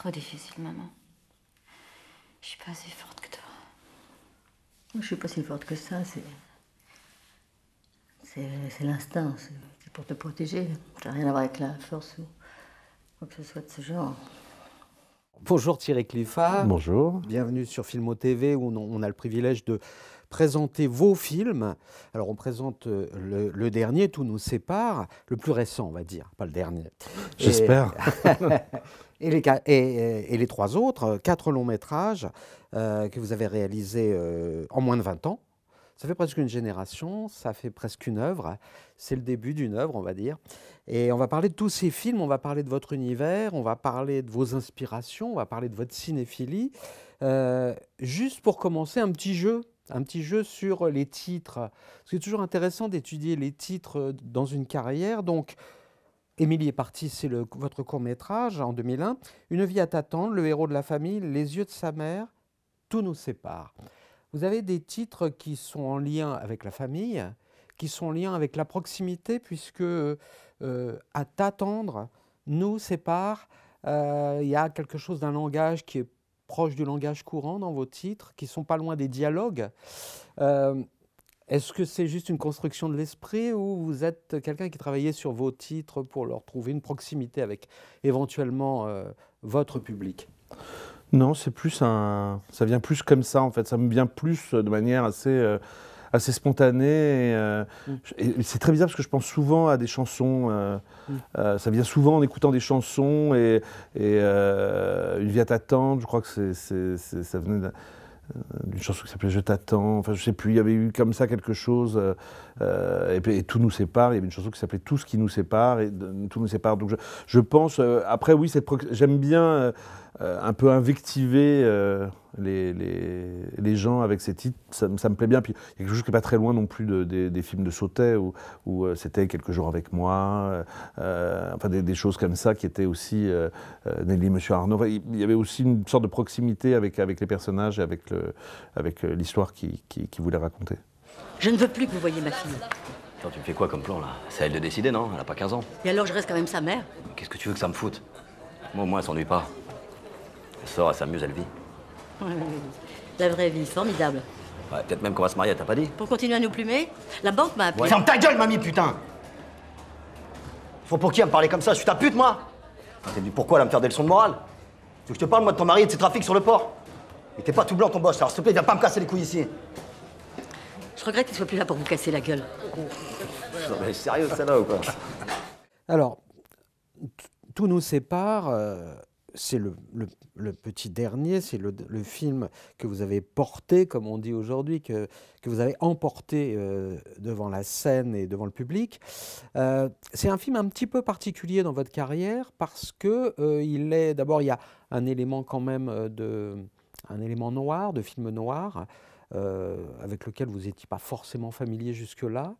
trop difficile, maman. Je suis pas assez forte que toi. Je suis pas si forte que ça, c'est. C'est l'instinct, c'est pour te protéger. Ça n'a rien à voir avec la force ou quoi que ce soit de ce genre. Bonjour Thierry Cliffard. Bonjour. Bienvenue sur Filmo TV où on a le privilège de présenter vos films. Alors on présente euh, le, dernier, Tout nous sépare, le plus récent on va dire, pas le dernier. J'espère. Et, les, et, les, trois autres, quatre longs métrages euh, que vous avez réalisés euh, en moins de 20 ans. Ça fait presque une génération, ça fait presque une œuvre. C'est le début d'une œuvre, on va dire. Et on va parler de tous ces films, on va parler de votre univers, on va parler de vos inspirations, on va parler de votre cinéphilie. juste pour commencer, un petit jeu un petit jeu sur les titres. C'est toujours intéressant d'étudier les titres euh, dans une carrière. Donc, Émilie est partie, c'est votre court métrage en 2001. Une vie à t'attendre, le héros de la famille, les yeux de sa mère, tout nous sépare. Vous avez des titres qui sont en lien avec la famille, qui sont en lien avec la proximité, puisque euh, à t'attendre nous sépare. Euh, il y a quelque chose d'un langage qui est proches du langage courant dans vos titres, qui sont pas loin des dialogues. Euh, est-ce que c'est juste une construction de l'esprit ou vous êtes quelqu'un qui travaillait sur vos titres pour leur trouver une proximité avec éventuellement euh, votre public? Non, c'est plus un. Ça vient plus comme ça en fait. Ça me vient plus de manière assez. Euh, assez spontané. Euh, mm. C'est très bizarre parce que je pense souvent à des chansons. Euh, mm. euh, ça vient souvent en écoutant des chansons et, Une vie à t'attendre, je crois que c'est, ça venait d'une chanson qui s'appelait Je t'attends, enfin je sais plus, il y avait eu comme ça quelque chose, et, Tout nous sépare, il y avait une chanson qui s'appelait Tout ce qui nous sépare, et Tout nous sépare. Donc je, je pense, après oui, j'aime bien un peu invectiver les, les, gens avec ces titres, ça, me plaît bien. Puis il y a quelque chose qui n'est pas très loin non plus de, des, films de Sautet, où, où euh, c'était Quelques jours avec moi, euh, euh, enfin des, choses comme ça qui étaient aussi Nelly, Monsieur Arnaud. il y avait aussi une sorte de proximité avec, avec les personnages et avec, le, avec l'histoire qui, qui, voulait raconter. Je ne veux plus que vous voyiez ma fille. Attends, tu me fais quoi comme plan là? C'est à elle de décider, non? Elle n'a pas 15 ans? Et alors je reste quand même sa mère Qu'est-ce que tu veux que ça me foute? Moi, au moins, elle s'ennuie pas. Elle sort, elle s'amuse, elle vit. La vraie vie, formidable. Ouais, peut-être même qu'on va se marier, t'as pas dit Pour continuer à nous plumer La banque m'a appelé. Ferme ta gueule, mamie, putain Faut pour qui à me parler comme ça? Je suis ta pute, moi T'as dit pourquoi, là, me faire des leçons de morale? Tu veux que je te parle, moi, de ton mari et de ses trafics sur le port Mais t'es pas tout blanc, ton boss, alors s'il te plaît, viens pas me casser les couilles ici. Je regrette qu'il soit plus là pour vous casser la gueule. Non, mais sérieux, ça là ou quoi? Alors, tout nous sépare. Euh, c'est le, petit dernier, c'est le, film que vous avez porté, comme on dit aujourd'hui, que, vous avez emporté euh, devant la scène et devant le public. Euh, c'est un film un petit peu particulier dans votre carrière parce que euh, il est d'abord il y a un élément quand même de un élément noir, de film noir. avec lequel vous n'étiez pas forcément familier jusque-là.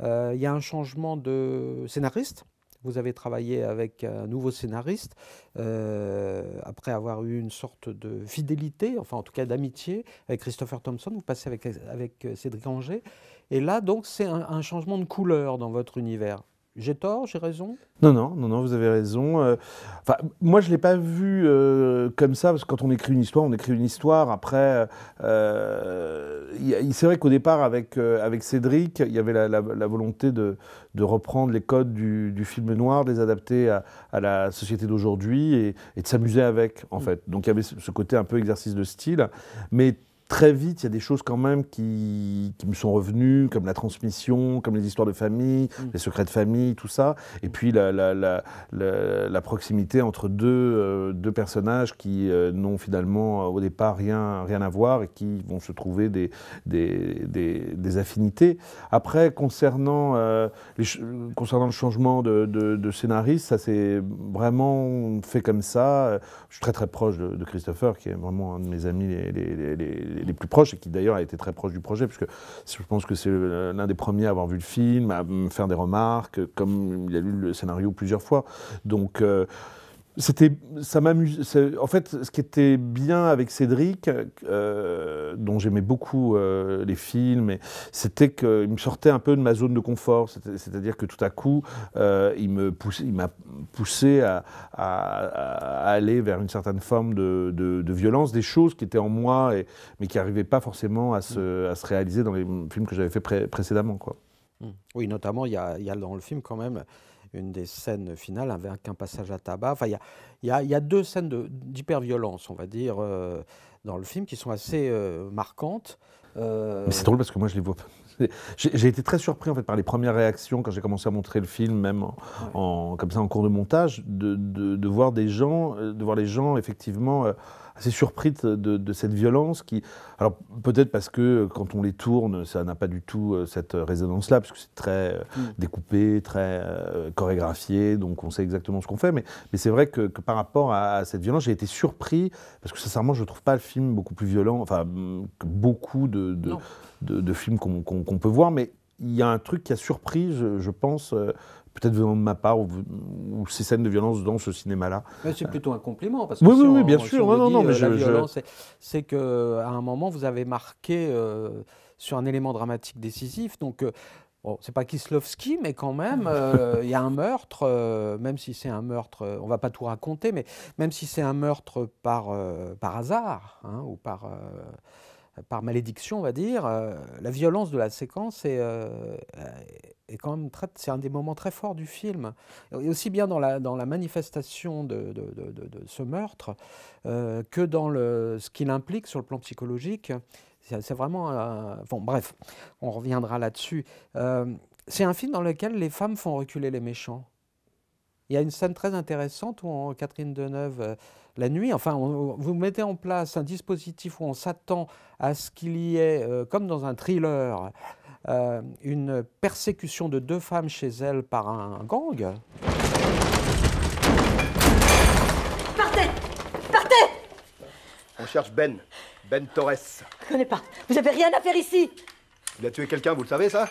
il y a un changement de scénariste, vous avez travaillé avec un nouveau scénariste, euh, après avoir eu une sorte de fidélité, enfin en tout cas d'amitié avec Christopher Thompson. Vous passez avec, avec Cédric Anger. Et là, donc, c'est un, changement de couleur dans votre univers. J'ai tort, j'ai raison? Non, non, non, non, vous avez raison. Euh, enfin, moi, je ne l'ai pas vu euh, comme ça, parce que quand on écrit une histoire, on écrit une histoire. Après, euh, c'est vrai qu'au départ, avec, avec Cédric, il y avait la, volonté de, de, reprendre les codes du, du, film noir, de les adapter à, à la société d'aujourd'hui et, et, de s'amuser avec, en mm. fait. Donc, il y avait ce côté un peu exercice de style. Mais très vite, il y a des choses quand même qui, me sont revenues, comme la transmission, comme les histoires de famille, mm. les secrets de famille, tout ça. Et puis la, la, proximité entre deux, euh, deux personnages qui euh, n'ont finalement au départ rien, rien à voir et qui vont se trouver des, des, des, affinités. Après, concernant, euh, les, concernant le changement de, de, scénariste, ça s'est vraiment fait comme ça. Je suis très très proche de, Christopher, qui est vraiment un de mes amis les, les les plus proches, et qui d'ailleurs a été très proche du projet, puisque je pense que c'est l'un des premiers à avoir vu le film, à me faire des remarques, comme il a lu le scénario plusieurs fois. Donc, euh, c'était, ça m'amuse. En fait, ce qui était bien avec Cédric, euh, dont j'aimais beaucoup euh, les films, c'était qu'il me sortait un peu de ma zone de confort. C'est-à-dire que tout à coup, il me pousse, il m'a poussé à, aller vers une certaine forme de, de- de violence, des choses qui étaient en moi, et, mais qui n'arrivaient pas forcément à se, à se réaliser dans les films que j'avais fait pré- précédemment. Quoi. Mm. Oui, notamment, il y a, il y a dans le film quand même une des scènes finales avec un passage à tabac. Enfin, il y a, y y deux scènes d'hyperviolence, on va dire, euh, dans le film qui sont assez euh, marquantes. Euh, Mais c'est drôle parce que moi, je les vois pas. J'ai été très surpris en fait par les premières réactions quand j'ai commencé à montrer le film, même en, en- comme ça en cours de montage, de, de- de voir des gens, euh, de voir les gens effectivement assez surpris de, cette violence qui, alors peut-être parce que euh, quand on les tourne, ça n'a pas du tout euh, cette résonance-là, parce que c'est très euh, Mm. découpé, très euh, chorégraphié, donc on sait exactement ce qu'on fait. Mais, mais c'est vrai que, que par rapport à, à cette violence, j'ai été surpris parce que sincèrement, je ne trouve pas le film beaucoup plus violent, enfin mm, que beaucoup de, de, Non. de- de films qu'on qu'on peut voir, mais il y a un truc qui a surpris, je, je pense, euh, peut-être venant de ma part, ou, ou ces scènes de violence dans ce cinéma-là. C'est plutôt un compliment parce Oui, que oui, si oui, on- bien si sûr. on Non, non, mais la je- violence, c'est- c'est que à un moment vous avez marqué euh, sur un élément dramatique décisif. Donc euh, bon, c'est pas Kislovski, mais quand même euh, il y a un meurtre, euh, même si c'est un meurtre, euh, on va pas tout raconter, mais même si c'est un meurtre par par hasard hein, ou par par malédiction, on va dire, euh, la violence de la séquence est, euh, quand même c'est un des moments très forts du film. Et aussi bien dans la, manifestation de, ce meurtre euh, que dans le, ce qu'il implique sur le plan psychologique. C'est vraiment. un- bon, bref, on reviendra là-dessus. C'est un film dans lequel les femmes font reculer les méchants. Il y a une scène très intéressante où Catherine Deneuve, la nuit, enfin, on- vous mettez en place un dispositif où on s'attend à ce qu'il y ait, euh, comme dans un thriller, euh, une persécution de deux femmes chez elle par un gang. Partez Partez On cherche Ben. Ben Torres. Je connais pas. Vous avez rien à faire ici Il a tué quelqu'un, vous le savez ça?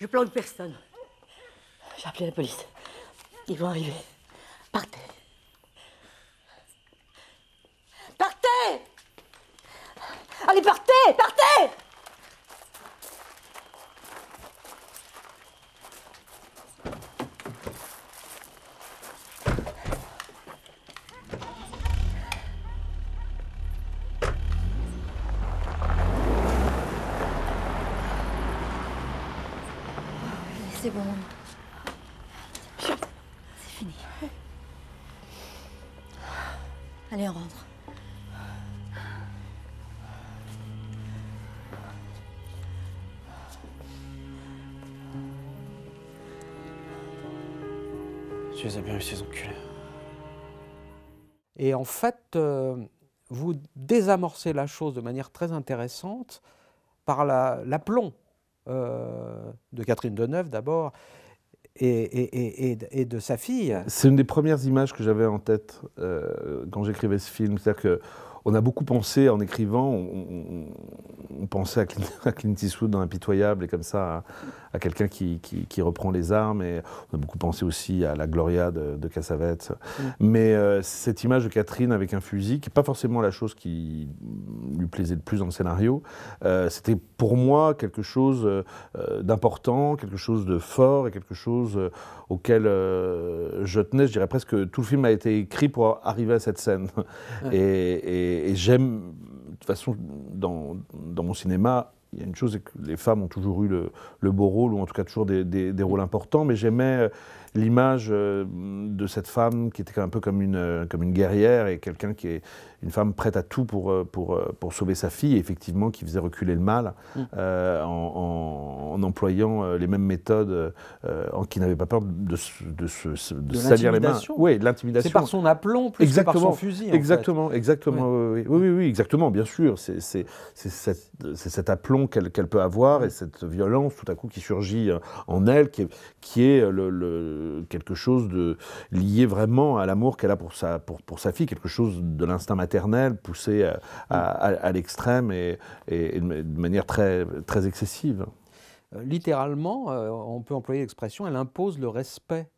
Je planque personne. J'ai appelé la police. Ils vont arriver. Partez. Partez Allez, partez Partez ces enculés. Et en fait, euh, vous désamorcez la chose de manière très intéressante par la- l'aplomb euh, de Catherine Deneuve d'abord et, et- et- et de- et de sa fille. C'est une des premières images que j'avais en tête euh, quand j'écrivais ce film. C'est-à-dire que on a beaucoup pensé en écrivant, on, on- on pensait à Clint, à Clint Eastwood dans Impitoyable et comme ça à, à quelqu'un qui, qui- qui reprend les armes. Et on a beaucoup pensé aussi à la Gloria de, de Cassavetes. Mais euh, cette image de Catherine avec un fusil, qui n'est pas forcément la chose qui lui plaisait le plus dans le scénario, euh, c'était pour moi quelque chose euh, d'important, quelque chose de fort et quelque chose euh, auquel euh, je tenais. Je dirais presque que tout le film a été écrit pour arriver à cette scène. Ouais. Et, et- et j'aime, de toute façon, dans, dans mon cinéma, il y a une chose, c'est que les femmes ont toujours eu le, le beau rôle, ou en tout cas toujours des, des- des rôles importants, mais j'aimais euh, l'image euh, de cette femme qui était un peu comme une, euh, comme une guerrière et quelqu'un qui est une femme prête à tout pour, euh, pour, pour sauver sa fille, et effectivement qui faisait reculer le mal Mm. euh, en, en- en employant les mêmes méthodes, euh, en, qui n'avait pas peur de, de, de De salir les mains. Oui, de l'intimidation. C'est par son aplomb plus que par son Exactement, fusil. en fait. Exactement, exactement, oui, oui, oui, exactement, bien sûr. C'est c'est- c'est cette- c'est cet aplomb qu'elle qu'elle peut avoir et cette violence tout à coup qui surgit en elle, qui est, qui est le, le- quelque chose de lié vraiment à l'amour qu'elle a pour sa, pour, pour sa fille, quelque chose de l'instinct maternel poussé à, l'extrême et, de manière très, très excessive. Euh, littéralement, euh, on peut employer l'expression, elle impose le respect.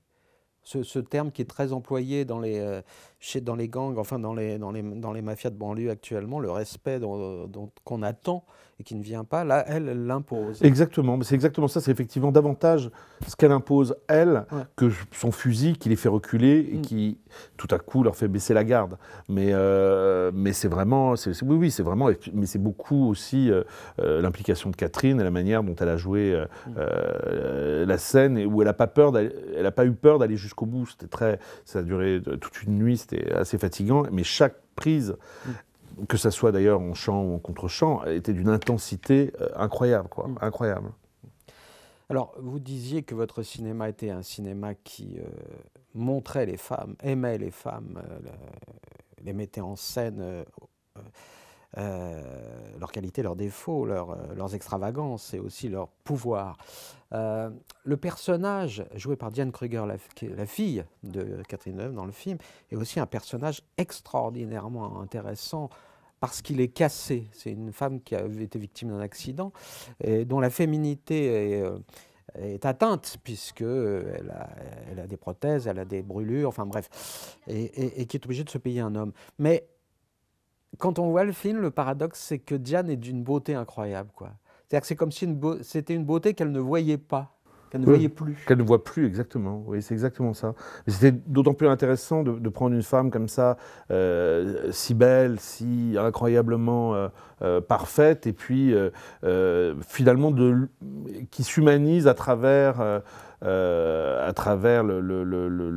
Ce, terme qui est très employé dans les, euh, chez, dans les gangs, enfin dans les, dans les, dans les mafias de banlieue actuellement, le respect dont- qu'on attend et qui ne vient pas, là, elle, elle l'impose. Exactement, c'est exactement ça. C'est effectivement davantage ce qu'elle impose, elle, Ouais. que son fusil qui les fait reculer et Mm. qui, tout à coup, leur fait baisser la garde. Mais, euh, mais c'est vraiment, oui, oui, c'est vraiment, mais c'est beaucoup aussi euh, euh, l'implication de Catherine et la manière dont elle a joué euh, Mm. la scène et où elle n'a pas peur, d'aller- elle n'a pas eu peur d'aller jusqu'au bout. C'était très, ça a duré toute une nuit, c'était assez fatigant. Mais chaque prise que ça soit d'ailleurs en chant ou en contre-chant, était d'une intensité euh, incroyable, quoi, Mm. incroyable. Alors, vous disiez que votre cinéma était un cinéma qui euh, montrait les femmes, aimait les femmes, euh, le- les mettait en scène, euh, leurs qualités, leurs défauts, leurs, leurs extravagances et aussi leur pouvoir. Le personnage joué par Diane Kruger, la, la fille de Catherine Deneuve dans le film, est aussi un personnage extraordinairement intéressant parce qu'il est cassé. C'est une femme qui a été victime d'un accident et dont la féminité est, euh, atteinte puisque euh, elle a, des prothèses, elle a des brûlures, enfin bref, et, qui est obligée de se payer un homme. Mais quand on voit le film, le paradoxe, c'est que Diane est d'une beauté incroyable, quoi. C'est-à-dire que c'est comme si c'était une beauté qu'elle ne voyait pas, qu'elle ne Oui. voyait plus. Qu'elle ne voit plus, exactement. Oui, c'est exactement ça. Mais C'était d'autant plus intéressant de, de prendre une femme comme ça, euh, si belle, si incroyablement euh, euh, parfaite, et puis finalement de, qui s'humanise à travers, à travers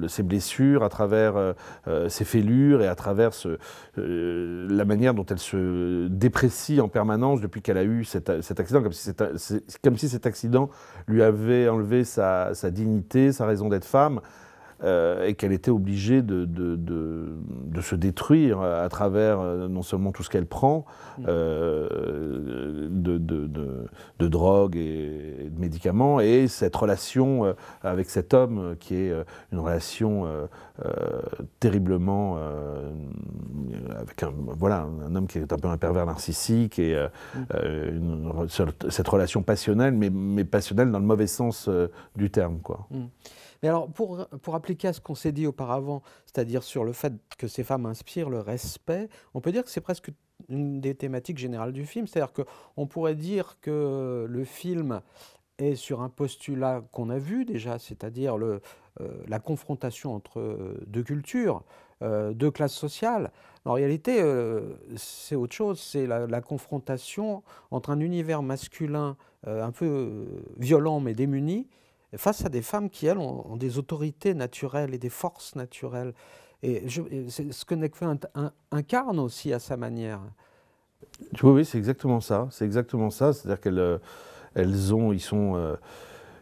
ses blessures, à travers euh, euh, ses fêlures et à travers euh, la manière dont elle se déprécie en permanence depuis qu'elle a eu cet, accident, comme si, cet- accident lui avait enlevé sa dignité, sa raison d'être femme, euh, et qu'elle était obligée de, de- de- de se détruire à travers euh, non seulement tout ce qu'elle prend, Mm. euh, de, de- de- de drogue et, et de médicaments, et cette relation euh, avec cet homme qui est une relation euh, terriblement avec un voilà un homme qui est un peu un pervers narcissique et Mm. une cette relation passionnelle mais, mais passionnelle dans le mauvais sens du terme quoi. Mais alors, pour, pour appliquer à ce qu'on s'est dit auparavant, c'est-à-dire sur le fait que ces femmes inspirent le respect, on peut dire que c'est presque une des thématiques générales du film. C'est-à-dire qu'on pourrait dire que le film est sur un postulat qu'on a vu déjà, c'est-à-dire euh, la confrontation entre euh, deux cultures, euh, deux classes sociales. En réalité, c'est autre chose, c'est la, confrontation entre un univers masculin un peu violent mais démuni, face à des femmes qui, elles, ont, des autorités naturelles et des forces naturelles. Et je- et ce que Nekfeu incarne aussi à sa manière. Oui, oui, c'est exactement ça. C'est exactement ça. C'est-à-dire qu'elles euh, elles ont, ils sont, euh,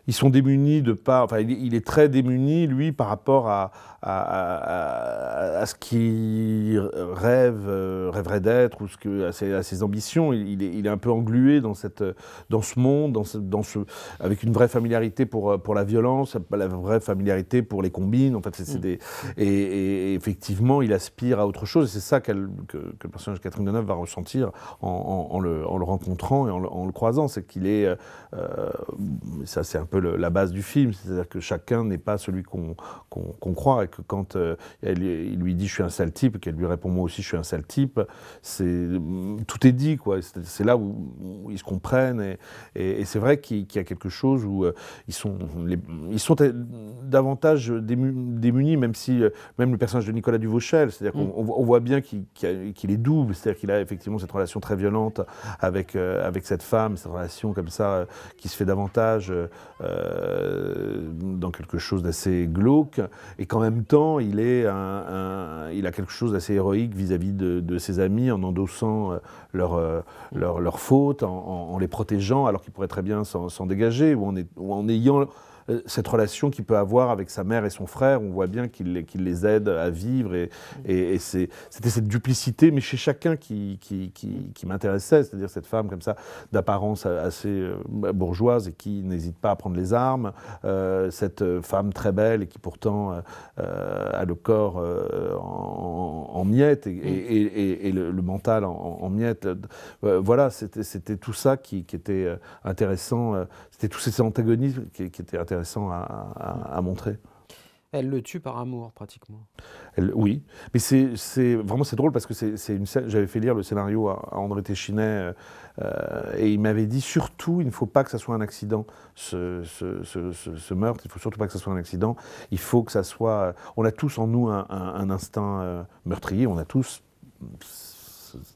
ils sont démunis de pas. Enfin, il, est- très démuni lui par rapport à, à, à- à ce qu'il rêve, euh, rêverait d'être ou ce que, à, ses, ambitions. Il, il est, il est un peu englué dans cette, dans ce monde, dans ce, dans ce, avec une vraie familiarité pour, pour la violence, la vraie familiarité pour les combines. En fait, c'est c'est Mm. des, et, et effectivement, il aspire à autre chose. Et c'est ça qu'elle- que, que le personnage de Catherine Deneuve va ressentir en, en- en le, en le rencontrant et en le, en le croisant. C'est qu'il est. euh, euh, ça, c'est un peu le- la base du film. C'est-à-dire que chacun n'est pas celui qu'on qu'on- qu'on croit. Et que quand euh, elle- il lui dit je suis un sale type, et qu'elle lui répond moi aussi je suis un sale type, c'est tout est dit. quoi. C'est là où, où ils se comprennent. Et, et- et c'est vrai qu'il y a quelque chose où euh, ils sont, les- ils sont davantage dému- démunis, même si euh, même le personnage de Nicolas Duvauchel, c'est-à-dire qu'on Mm. on voit- bien qu'il est double, c'est-à-dire qu'il a effectivement cette relation très violente avec, euh, avec cette femme, cette relation comme ça qui se fait davantage euh, dans quelque chose d'assez glauque, et qu'en même temps il, est un, il a quelque chose d'assez héroïque vis-à-vis de, ses amis en endossant euh, leurs euh, fautes, en, les protégeant alors qu'il pourrait très bien s'en dégager, ou en, ou en ayant euh, cette relation qu'il peut avoir avec sa mère et son frère, on voit bien qu'il les, aide à vivre et, et, et c'est- c'était cette duplicité, mais chez chacun qui, qui, qui- qui m'intéressait, c'est-à-dire cette femme comme ça d'apparence assez euh, bourgeoise et qui n'hésite pas à prendre les armes, euh, cette femme très belle et qui pourtant euh, a le corps en, en miettes et, et- et- et le, le mental en, en miettes. Voilà, c'était tout ça qui, était intéressant, c'était tous ces antagonismes qui étaient intéressants à, à- à montrer. Elle le tue par amour, pratiquement. Elle- oui, mais c'est vraiment c'est drôle parce que c'est une j'avais fait lire le scénario à, à André Téchinet euh, euh, et il m'avait dit surtout il ne faut pas que ça soit un accident ce, ce- ce- ce- ce meurtre, il faut surtout pas que ça soit un accident, il faut que ça soit on a tous en nous un, un- un instinct euh, meurtrier, on a tous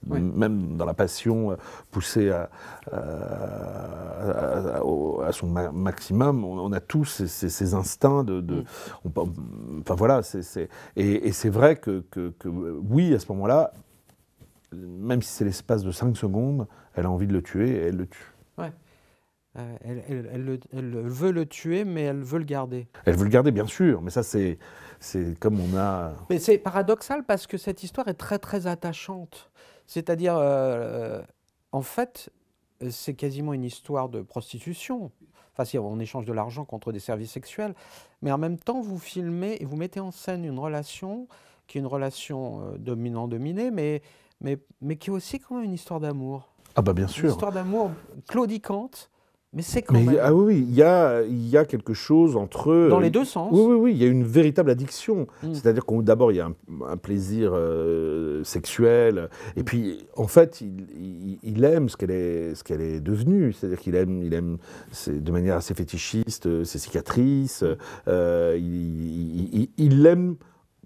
Oui. même dans la passion euh, poussée à, à- à- au- à son ma- maximum, on, on a tous ces, ces- ces instincts de, de- on peut- enfin voilà, c'est, et, et c'est vrai que, que- que, euh, oui, à ce moment-là, même si c'est l'espace de 5 secondes, elle a envie de le tuer et elle le tue. Euh, elle, elle- elle le- elle veut le tuer, mais elle veut le garder. Elle veut le garder, bien sûr, mais ça c'est comme on a. Mais c'est paradoxal parce que cette histoire est très très attachante. C'est-à-dire, euh, en fait, c'est quasiment une histoire de prostitution. Enfin, si on échange de l'argent contre des services sexuels, mais en même temps, vous filmez et vous mettez en scène une relation qui est une relation euh, dominant-dominé, mais, mais, mais qui est aussi quand même une histoire d'amour. Ah bah bien Une sûr. histoire d'amour claudicante, mais c'est quand Mais même ah oui, il y a, y a quelque chose entre dans les deux sens. Oui, oui, oui, il y a une véritable addiction. Mm. C'est-à-dire qu'on d'abord il y a un, un plaisir euh, sexuel, et puis en fait il, il- il aime ce qu'elle est, ce qu'elle est devenue. C'est-à-dire qu'il aime, il aime de manière assez fétichiste euh, ses cicatrices. euh, il, il- il- il l'aime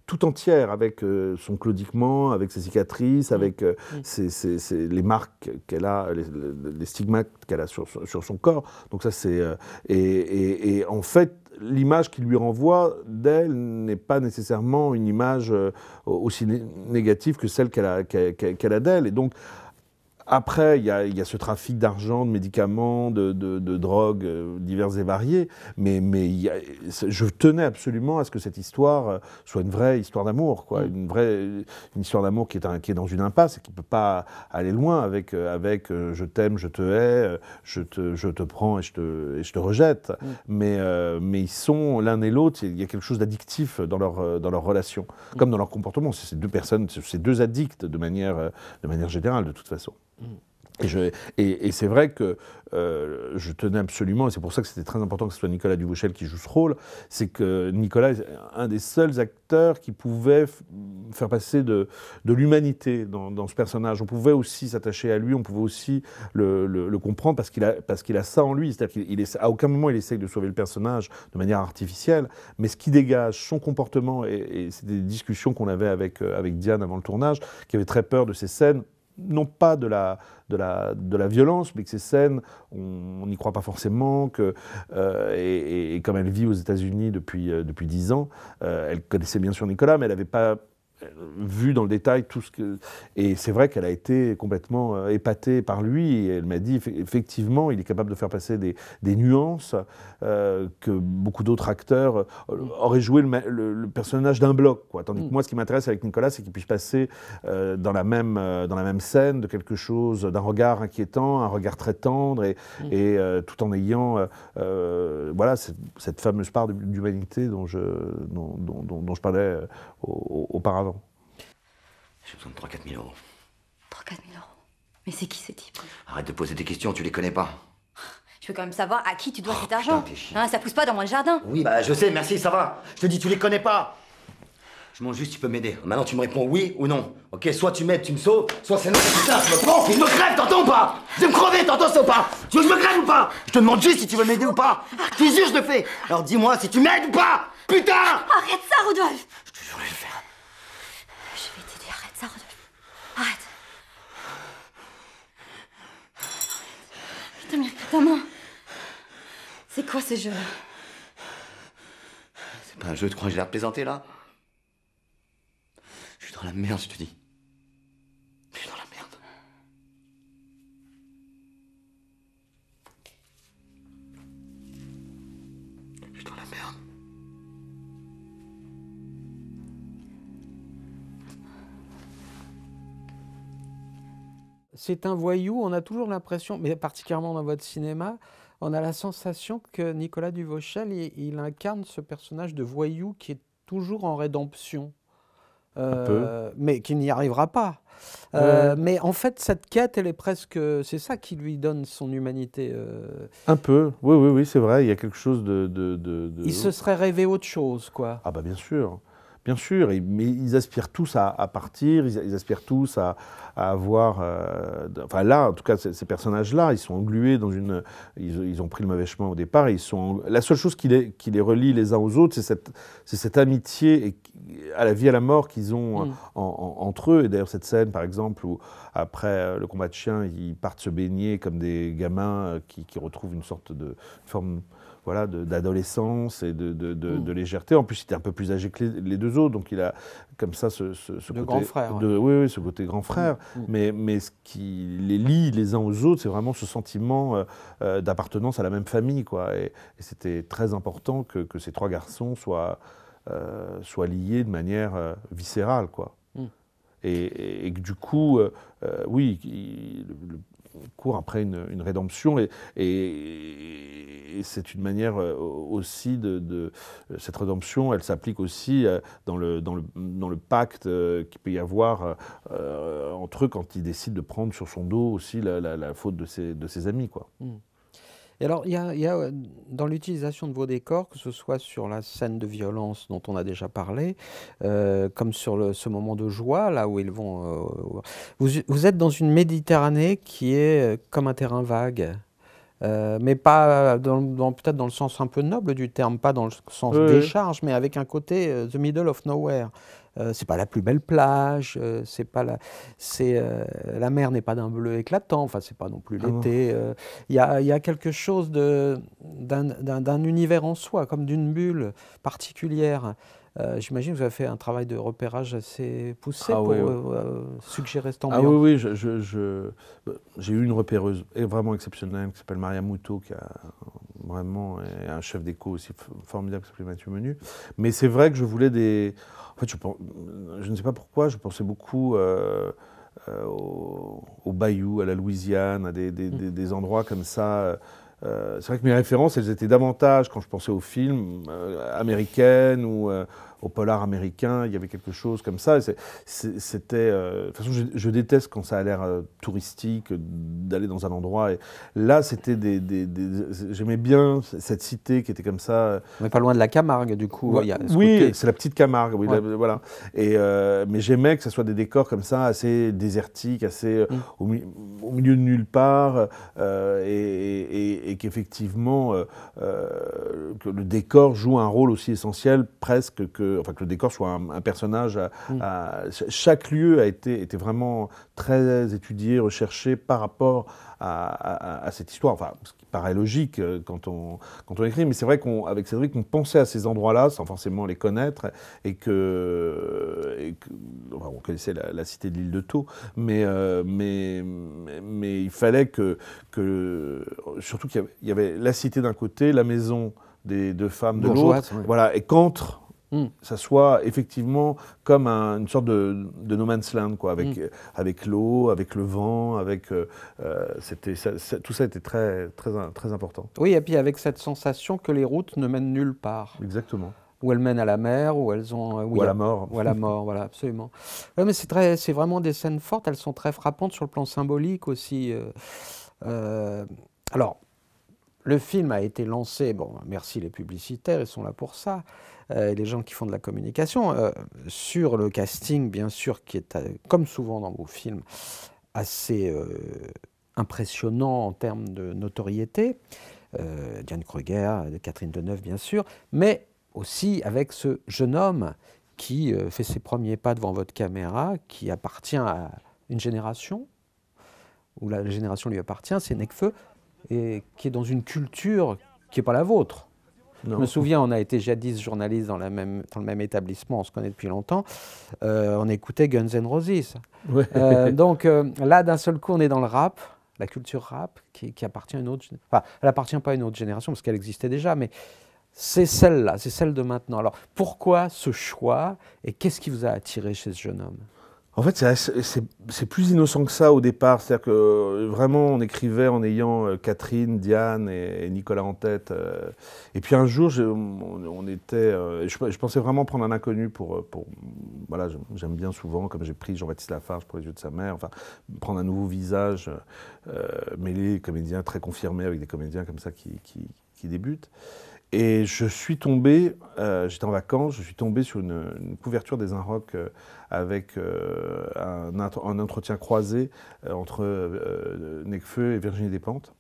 tout entière avec euh, son claudiquement, avec ses cicatrices, avec euh, Mm. ses- ses- ses- les marques qu'elle a, les, les stigmates qu'elle a sur, sur son corps. Donc ça c'est euh, et, et- et en fait l'image qu'il lui renvoie d'elle n'est pas nécessairement une image aussi né- négative que celle qu'elle a, qu'elle a d'elle. Et donc après, il y, a, il y a ce trafic d'argent, de médicaments, de, de- de drogues euh, diverses et variées, mais, mais il y a- je tenais absolument à ce que cette histoire euh, soit une vraie histoire d'amour, quoi, une vraie une histoire d'amour qui est, un- qui est dans une impasse et qui ne peut pas aller loin avec, euh, avec je t'aime, je te hais, je te, je te prends et je te, et je te rejette. Mais, euh, mais ils sont l'un et l'autre, il y a quelque chose d'addictif dans leur, dans leur relation, comme dans leur comportement. C'est ces deux personnes, c'est ces deux addicts de manière, de manière générale, de toute façon. Et, c'est vrai que euh, je tenais absolument, et c'est pour ça que c'était très important que ce soit Nicolas Duvauchel qui joue ce rôle, c'est que Nicolas est un des seuls acteurs qui pouvait faire passer de, l'humanité dans, ce personnage. On pouvait aussi s'attacher à lui, on pouvait aussi le, comprendre parce qu'il a, parce a ça en lui. C'est-à-dire qu'il il essaie- à aucun moment il essaye de sauver le personnage de manière artificielle, mais ce qui dégage son comportement, et, et c'est des discussions qu'on avait avec, euh, avec Diane avant le tournage, qui avait très peur de ces scènes non pas de la, de la, de la violence, mais que ces scènes, on n'y croit pas forcément, que, euh, et, comme elle vit aux États-Unis depuis, euh, depuis 10 ans, euh, elle connaissait bien sûr Nicolas, mais elle n'avait pas vu dans le détail tout ce que... Et c'est vrai qu'elle a été complètement euh, épatée par lui, et elle m'a dit, effe- effectivement, il est capable de faire passer des, des nuances euh, que beaucoup d'autres acteurs euh, auraient joué le, ma- le- le personnage d'un bloc. Quoi. Tandis que moi, ce qui m'intéresse avec Nicolas, c'est qu'il puisse passer euh, dans, la même, euh, dans la même scène de quelque chose, d'un regard inquiétant, un regard très tendre, et, et, euh, tout en ayant euh, euh, voilà, cette, cette fameuse part d'humanité dont je, dont, dont- dont- je parlais euh, au- au- auparavant. J'ai besoin de 3-4 000 euros. 3-4 000 euros. Mais c'est qui ce type? Arrête de poser des questions, tu les connais pas. Je veux quand même savoir à qui tu dois cet putain, argent. chiant. Hein, ça pousse pas dans mon jardin. Oui, bah je sais, merci, ça va. Je te dis, tu les connais pas. Je demande juste, tu peux m'aider. Maintenant, tu me réponds oui ou non. Ok, soit tu m'aides, tu me sauves, soit c'est non. Putain, je me prends, je me crève, t'entends ou pas? Je vais me crever, t'entends ça ou pas? Tu veux que je me crève ou pas? Je te demande juste si tu veux m'aider ou pas. Je te jure, je le fais. Alors dis-moi si tu m'aides ou pas Putain Arrête ça, Rodolphe Je te jure, je vais le faire. Je vais t'aider, arrête ça, Rodolphe. Arrête. Main. C'est quoi ce jeu C'est pas un jeu, tu crois que j'ai l'air de plaisanter là Je suis dans la merde, je te dis. C'est un voyou, on a toujours l'impression, mais particulièrement dans votre cinéma, on a la sensation que Nicolas Duvauchel, il, il incarne ce personnage de voyou qui est toujours en rédemption. Euh, mais qui n'y arrivera pas. Euh, Mais en fait, cette quête, elle est presque. C'est ça qui lui donne son humanité. euh. Un peu, oui, oui, oui, c'est vrai, il y a quelque chose de... de- de- de- Il se serait rêvé autre chose, quoi. Ah bah bien sûr. Bien sûr, et- mais ils aspirent tous à, à partir, ils, ils aspirent tous à, à avoir. euh, de- enfin, là, en tout cas, ces, ces personnages-là, ils sont englués dans une. Ils, ils ont pris le mauvais chemin au départ. et Ils sont, la seule chose qui les, qui les relie les uns aux autres, c'est cette, amitié et, à la vie, à la mort qu'ils ont euh, Mm. en- en- entre eux. Et d'ailleurs, cette scène, par exemple, où après euh, le combat de chiens, ils partent se baigner comme des gamins euh, qui, qui retrouvent une sorte de forme voilà, d'adolescence et de, de- de- Mm. de légèreté. En plus, il était un peu plus âgé que les, les deux autres, donc il a comme ça ce, ce, ce De côté grand frère, de- oui, oui, ce côté grand frère. Mm. Mais, mais ce qui les lie les uns aux autres, c'est vraiment ce sentiment euh, euh, d'appartenance à la même famille, quoi. Et, et c'était très important que, que ces trois garçons soient, euh, soient liés de manière euh, viscérale, quoi. Mm. Et, et- et que du coup, oui, il, le- court après une, une rédemption et, et- c'est une manière euh, aussi de, de- cette rédemption, elle s'applique aussi euh, dans le, dans le, dans le pacte euh, qu'il peut y avoir entre eux quand il décide de prendre sur son dos aussi la, la- faute de ses, de ses amis, quoi. Et alors, il y a, euh, dans l'utilisation de vos décors, que ce soit sur la scène de violence dont on a déjà parlé, euh, comme sur le- ce moment de joie, là où ils vont... euh, vous, vous êtes dans une Méditerranée qui est comme un terrain vague. Euh, mais pas dans, dans- peut-être dans le sens un peu noble du terme, pas dans le sens Oui, décharge, mais avec un côté euh, the middle of nowhere. Euh, c'est pas la plus belle plage, euh, c'est pas la, c'est la mer n'est pas d'un bleu éclatant, enfin c'est pas non plus Ah l'été. Il y, a, il y a quelque chose de d'un- d'un d'un univers en soi, comme d'une bulle particulière. Euh, J'imagine que vous avez fait un travail de repérage assez poussé Ah pour oui, oui. euh, euh, suggérer cette Ah ambiance. oui, oui, je- je- je- j'ai eu une repéreuse vraiment exceptionnelle qui s'appelle Maria Moutot, qui a vraiment et un chef d'écho aussi formidable qui s'appelait Mathieu Menu. Mais c'est vrai que je voulais des. En fait, je, ne sais pas pourquoi, je pensais beaucoup euh, euh, au, au Bayou, à la Louisiane, à des, des- des- des endroits comme ça. Euh, c'est vrai que mes références, elles étaient davantage, quand je pensais aux films euh, américaines ou euh, au polar américain, il y avait quelque chose comme ça. C'était. euh, de toute façon, je, je déteste quand ça a l'air euh, touristique, euh, d'aller dans un endroit. Et là, c'était des. des- des- J'aimais bien cette cité qui était comme ça. On n'est pas loin de la Camargue, du coup. il y a ce oui, c'est la petite Camargue, oui, Ouais. la- voilà. Et, euh, mais j'aimais que ce soit des décors comme ça, assez désertiques, assez Mm. au, mi- au milieu de nulle part, et, et- et qu'effectivement, que le décor joue un rôle aussi essentiel, presque que, enfin, que le décor soit un, un personnage. à- Mm. à- chaque lieu a été, était vraiment très étudié, recherché par rapport à, cette histoire. Enfin, ce qui paraît logique euh, quand on, quand on écrit, mais c'est vrai qu'avec Cédric, on pensait à ces endroits-là sans forcément les connaître, et que, et que- enfin, on connaissait la, la cité de l'île de Thau, mais, euh, mais, mais, mais il fallait que, que surtout qu'il y avait- il y avait la cité d'un côté, la maison des deux femmes de l'autre, voilà, et qu'entre Mm. ça soit effectivement comme un- une sorte de, de no man's land, quoi, avec, Mm. euh, avec l'eau, avec le vent, avec euh, euh, c'était ça- ça- tout ça était très très très important. Oui, et puis avec cette sensation que les routes ne mènent nulle part. Exactement. Ou elles mènent à la mer, ou elles ont... Ou à la mort. Ou à la mort, voilà, absolument. Ouais, mais c'est très, c'est vraiment des scènes fortes. Elles sont très frappantes sur le plan symbolique aussi. euh, euh, alors, le film a été lancé. Bon, merci les publicitaires, ils sont là pour ça. Euh, les gens qui font de la communication euh, sur le casting, bien sûr, qui est euh, comme souvent dans vos films assez impressionnant en termes de notoriété. Diane Kruger, Catherine Deneuve, bien sûr, mais aussi avec ce jeune homme qui fait ses premiers pas devant votre caméra, qui appartient à une génération, où la génération lui appartient, c'est Necfeu, et qui est dans une culture qui n'est pas la vôtre. Je me souviens, on a été jadis journaliste dans, la même, dans le même établissement, on se connaît depuis longtemps, euh, on écoutait Guns N' Roses. Ouais. Euh, donc euh, là, d'un seul coup, on est dans le rap, la culture rap, qui, qui appartient à une autre... Enfin, elle appartient pas à une autre génération, parce qu'elle existait déjà, mais c'est celle-là, c'est celle de maintenant. Alors, pourquoi ce choix, et qu'est-ce qui vous a attiré chez ce jeune homme? En fait, c'est plus innocent que ça au départ. C'est-à-dire que euh, vraiment, on écrivait en ayant euh, Catherine, Diane et, Nicolas en tête. euh. Et puis un jour, je- on, était. je, pensais vraiment prendre un inconnu pour. voilà, j'aime- bien souvent, comme j'ai pris Jean-Baptiste Lafarge pour les yeux de sa mère, enfin, prendre un nouveau visage, euh, mêler comédiens très confirmés avec des comédiens comme ça qui débutent. Et je suis tombé, euh, j'étais en vacances, je suis tombé sur une, couverture des Inrocks euh, avec euh, un, entretien croisé euh, entre Necfeu et Virginie Despentes.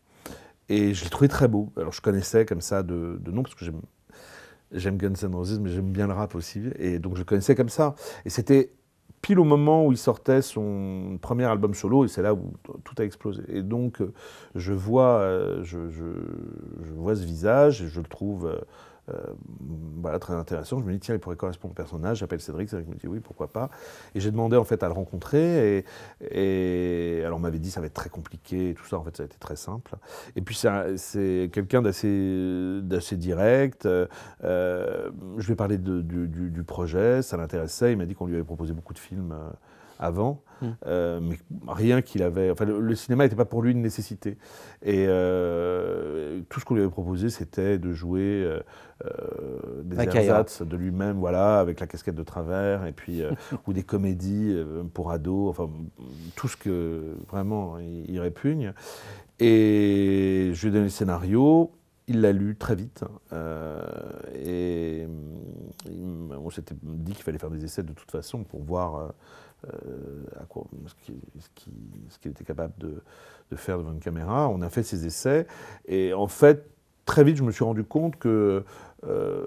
Et je l'ai trouvé très beau. Alors je connaissais comme ça de, de nom, parce que j'aime Guns N' Roses, mais j'aime bien le rap aussi. Et donc je le connaissais comme ça. Et c'était pile au moment où il sortait son premier album solo, et c'est là où tout a explosé. Et donc, euh, je vois, euh, je, je- vois ce visage, et je le trouve euh, voilà, très intéressant. Je me dis, tiens, il pourrait correspondre au personnage. J'appelle Cédric, Cédric me dit, oui, pourquoi pas. Et j'ai demandé, en fait, à le rencontrer, et, alors on m'avait dit, ça va être très compliqué, et tout ça, en fait, ça a été très simple. Et puis, c'est un- c'est quelqu'un d'assez direct. euh, euh, je lui ai parlé du, projet, ça l'intéressait. Il m'a dit qu'on lui avait proposé beaucoup de films euh, avant, Mm. euh, mais rien qu'il avait. Enfin, le, le cinéma n'était pas pour lui une nécessité. Et euh, tout ce qu'on lui avait proposé, c'était de jouer euh, des ersatz de lui-même, voilà, avec la casquette de travers, et puis ou des comédies pour ados, enfin tout ce que vraiment il, il répugne. Et je lui ai donné le scénario. Il l'a lu très vite euh, et hum, il on s'était dit qu'il fallait faire des essais de toute façon pour voir à quoi, ce qu'il était capable de, de faire devant une caméra. On a fait ces essais et en fait, très vite, je me suis rendu compte que euh,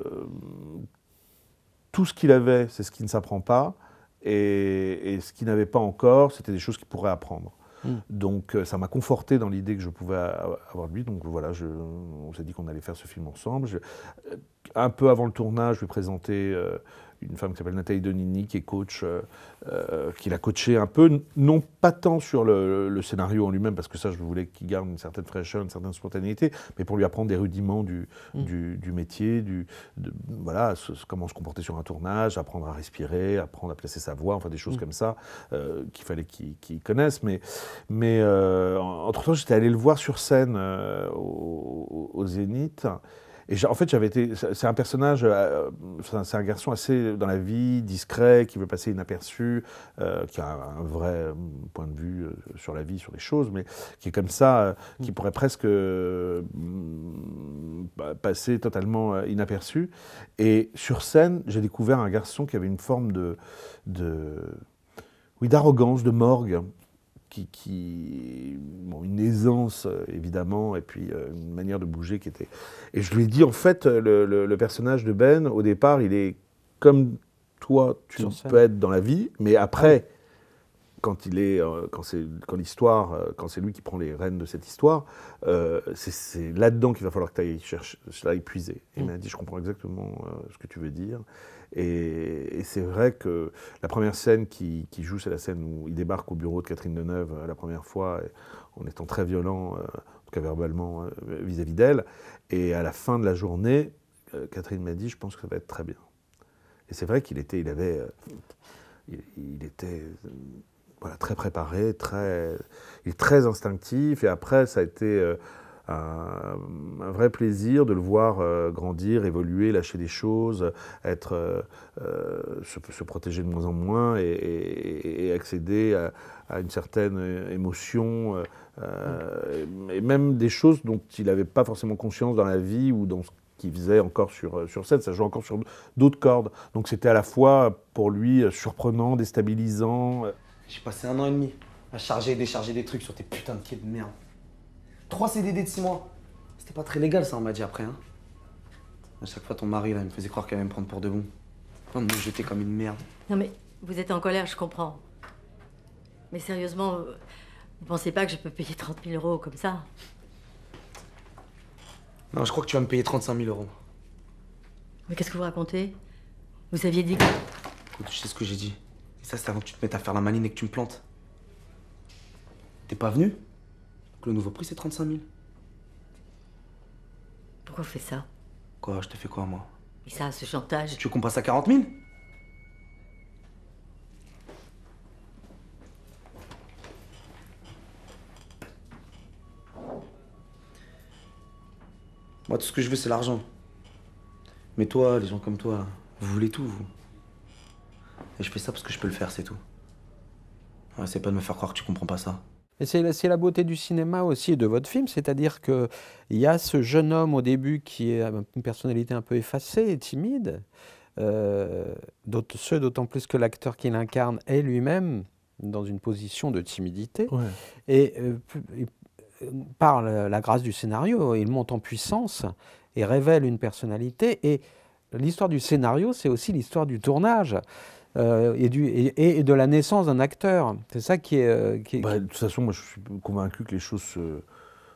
tout ce qu'il avait, c'est ce qui ne s'apprend pas et, et ce qu'il n'avait pas encore, c'était des choses qu'il pourrait apprendre. Mm. Donc euh, ça m'a conforté dans l'idée que je pouvais avoir de lui. Donc voilà, je- on s'est dit qu'on allait faire ce film ensemble. Je- euh, un peu avant le tournage, je lui ai présenté euh, une femme qui s'appelle Nathalie Donini, qui est coach, euh, euh, qui l'a coaché un peu, non pas tant sur le, le scénario en lui-même, parce que ça, je voulais qu'il garde une certaine fraîcheur, une certaine spontanéité, mais pour lui apprendre des rudiments du, Mm. du, du métier, du, de- voilà, ce- comment se comporter sur un tournage, apprendre à respirer, apprendre à placer sa voix, enfin des choses Mm. comme ça euh, qu'il fallait qu'il qu'il connaisse. Mais, mais euh, entre-temps, j'étais allé le voir sur scène au Zénith. Et en fait, j'avais été. C'est un personnage, euh, c'est un, garçon assez dans la vie, discret, qui veut passer inaperçu, euh, qui a un, vrai point de vue euh, sur la vie, sur les choses, mais qui est comme ça, qui pourrait presque mm, passer totalement inaperçu. Et sur scène, j'ai découvert un garçon qui avait une forme de, de oui, d'arrogance, de morgue, qui, qui bon, une aisance euh, évidemment, et puis euh, une manière de bouger qui était. Et je lui ai dit en fait, le, le- le personnage de Ben, au départ, il est comme toi, tu peux être dans la vie, mais après. Quand il est, euh, quand c'est, quand l'histoire, euh, quand c'est lui qui prend les rênes de cette histoire, c'est, là-dedans qu'il va falloir que tu ailles chercher, ailles puiser. Et Il Mm. m'a dit, je comprends exactement ce que tu veux dire. Et, c'est vrai que la première scène qui, joue, c'est la scène où il débarque au bureau de Catherine Deneuve euh, la première fois, en étant très violent, euh, en tout cas verbalement, euh, vis-à-vis d'elle. Et à la fin de la journée, Catherine m'a dit, je pense que ça va être très bien. Et c'est vrai qu'il était, il avait, il, était très préparé, très, il est très instinctif. Et après, ça a été un, vrai plaisir de le voir euh, grandir, évoluer, lâcher des choses, être, euh, euh, se, protéger de moins en moins et, accéder à, une certaine émotion, et même des choses dont il n'avait pas forcément conscience dans la vie ou dans ce qu'il faisait encore sur, sur scène, ça joue encore sur d'autres cordes. Donc c'était à la fois pour lui surprenant, déstabilisant. J'ai passé un an et demi à charger et décharger des trucs sur tes putains de quais de merde. Trois CDD de six mois. C'était pas très légal, ça, on m'a dit après. Hein. À chaque fois, ton mari, là, il me faisait croire qu'elle allait me prendre pour de bon. De me jeter comme une merde. Non mais vous êtes en colère, je comprends. Mais sérieusement, euh, vous pensez pas que je peux payer 30 000 euros comme ça? Non, je crois que tu vas me payer 35 000 euros. Mais qu'est-ce que vous racontez? Vous aviez dit que... Écoute, je sais ce que j'ai dit? Et ça, c'est avant que tu te mettes à faire la maline et que tu me plantes. T'es pas venu? Le nouveau prix, c'est 35 000. Pourquoi vous faites ça? Quoi, je te fais quoi, moi? Et ça, ce chantage Tu veux qu'on passe à 40 000 Moi, tout ce que je veux, c'est l'argent. Mais toi, les gens comme toi, vous voulez tout, vous. Et je fais ça parce que je peux le faire, c'est tout. C'est pas de me faire croire que tu comprends pas ça. Et c'est la- beauté du cinéma aussi et de votre film, c'est-à-dire qu'il y a ce jeune homme au début qui a une personnalité un peu effacée et timide, euh, ce d'autant plus que l'acteur qui l'incarne est lui-même dans une position de timidité. Ouais. Et euh, et, euh, par la grâce du scénario, il monte en puissance et révèle une personnalité. Et l'histoire du scénario, c'est aussi l'histoire du tournage euh, et, de la naissance d'un acteur. C'est ça qui est... euh, Bah, de toute façon, moi, je suis convaincu que les choses se,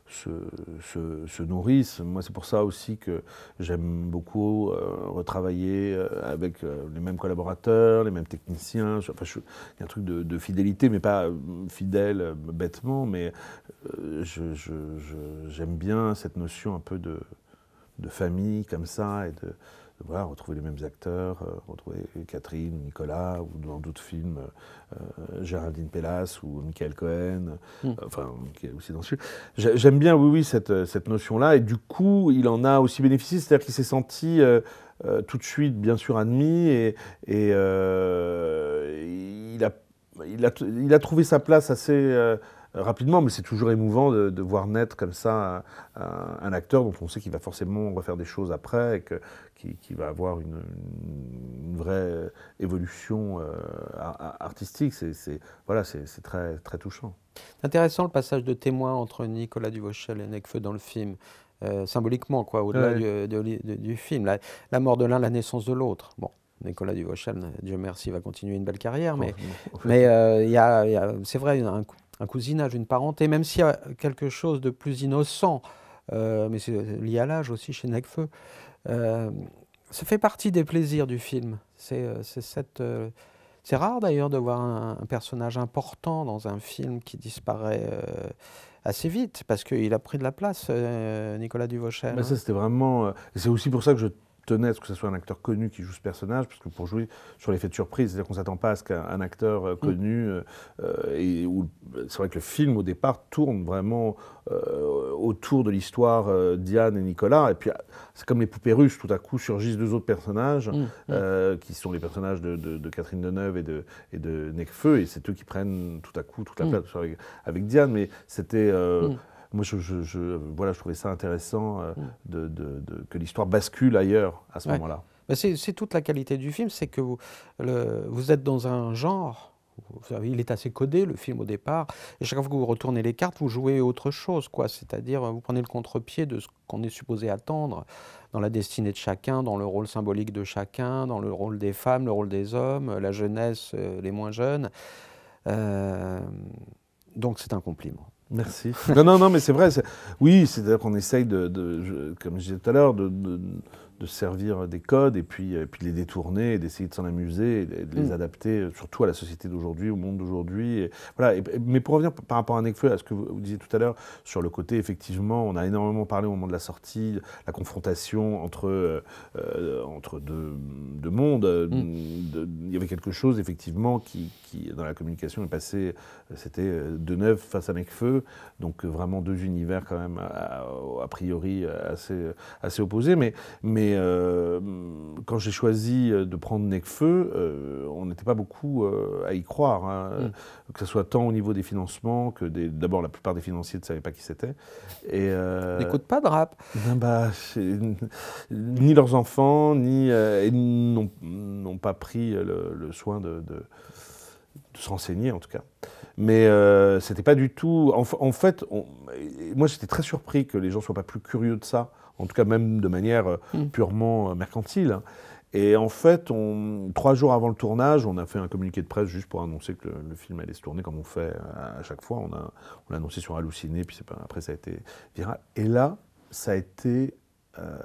se, se- se nourrissent. Moi, c'est pour ça aussi que j'aime beaucoup euh, retravailler avec les mêmes collaborateurs, les mêmes techniciens. Enfin, il y a un truc de, fidélité, mais pas fidèle bêtement, mais j'aime bien cette notion un peu de, de famille comme ça et de, voilà, retrouver les mêmes acteurs, euh, retrouver Catherine, Nicolas, ou dans d'autres films, euh, Géraldine Pellas ou Michael Cohen, Mm. euh, enfin, qui est aussi dans ce J'aime bien, oui, oui, cette, cette notion-là, et du coup, il en a aussi bénéficié, c'est-à-dire qu'il s'est senti tout de suite, bien sûr, admis, et, et il, a, il, a, il a trouvé sa place assez rapidement, mais c'est toujours émouvant de, de voir naître comme ça un, acteur dont on sait qu'il va forcément refaire des choses après, et que, qui, qui va avoir une, une vraie évolution euh, ar- ar- artistique. C'est, voilà, c'est, très, très touchant. C'est intéressant le passage de témoin entre Nicolas Duvauchel et Necfeu dans le film, euh, symboliquement, quoi, au-delà Ouais. du, film. La, la mort de l'un, la naissance de l'autre. Bon, Nicolas Duvauchel, Dieu merci, va continuer une belle carrière, mais, fait, mais euh, c'est vrai, un, cou- un cousinage, une parenté, même s'il y a quelque chose de plus innocent, euh, mais c'est lié à l'âge aussi chez Necfeu. euh, ça fait partie des plaisirs du film. C'est euh, rare d'ailleurs de voir un, un personnage important dans un film qui disparaît assez vite, parce qu'il a pris de la place, Nicolas Duvauchel. Bah, hein. ça, c'était vraiment. c'est aussi pour ça que je tenais à ce que ce soit un acteur connu qui joue ce personnage, parce que pour jouer sur l'effet de surprise, c'est-à-dire qu'on ne s'attend pas à ce qu'un un acteur euh, connu. euh, euh, et où c'est vrai que le film, au départ, tourne vraiment euh, autour de l'histoire euh, Diane et Nicolas. Et puis, euh, c'est comme les poupées russes, tout à coup surgissent deux autres personnages, Mm, mm. qui sont les personnages de, de- de Catherine Deneuve et de, et de Necfeu, et c'est eux qui prennent tout à coup toute la Mm. place avec, avec Diane. Mais c'était. Moi, je, je- je- voilà, je trouvais ça intéressant euh, Mm. de, de- de- que l'histoire bascule ailleurs à ce Ouais. moment-là. C'est toute la qualité du film, c'est que vous, le- vous êtes dans un genre, il est assez codé le film au départ, et chaque fois que vous retournez les cartes, vous jouez autre chose, quoi. C'est-à-dire, vous prenez le contre-pied de ce qu'on est supposé attendre dans la destinée de chacun, dans le rôle symbolique de chacun, dans le rôle des femmes, le rôle des hommes, la jeunesse, euh, les moins jeunes. Euh, donc c'est un compliment. Merci. non, non, non, mais c'est vrai. Oui, c'est-à-dire qu'on essaye, de, je- comme je disais tout à l'heure, de- de servir des codes et puis, et puis de les détourner, d'essayer de s'en amuser et de, les Mm. adapter, euh, surtout à la société d'aujourd'hui, au monde d'aujourd'hui. Voilà. Et- mais pour revenir par rapport à Necfeu, à ce que vous, vous disiez tout à l'heure, sur le côté, effectivement, on a énormément parlé au moment de la sortie, la confrontation entre, euh, euh, entre deux, deux mondes. euh, de- Il y avait quelque chose, effectivement, qui, qui, dans la communication, est passé, euh, c'était euh, de neuf face à Necfeu, donc euh, vraiment deux univers quand même a, a priori euh, assez, assez opposés. Mais, mais euh, quand j'ai choisi euh, de prendre Necfeu, euh, on n'était pas beaucoup euh, à y croire, hein, Mm. que ce soit tant au niveau des financements que d'abord la plupart des financiers ne savaient pas qui c'était. Et, N'écoute pas de rap. ben bah, ni leurs enfants, ni n'ont pas pris le, le soin de, de- de se renseigner en tout cas. Mais c'était pas du tout. En, fa- en fait, on- moi j'étais très surpris que les gens soient pas plus curieux de ça, en tout cas même de manière euh, Mm. purement euh, mercantile. hein. Et en fait, on, trois jours avant le tournage, on a fait un communiqué de presse juste pour annoncer que le, le film allait se tourner comme on fait à, à chaque fois. On l'a annoncé sur Halluciné, puis pas- après ça a été viral. Et là, ça a été euh,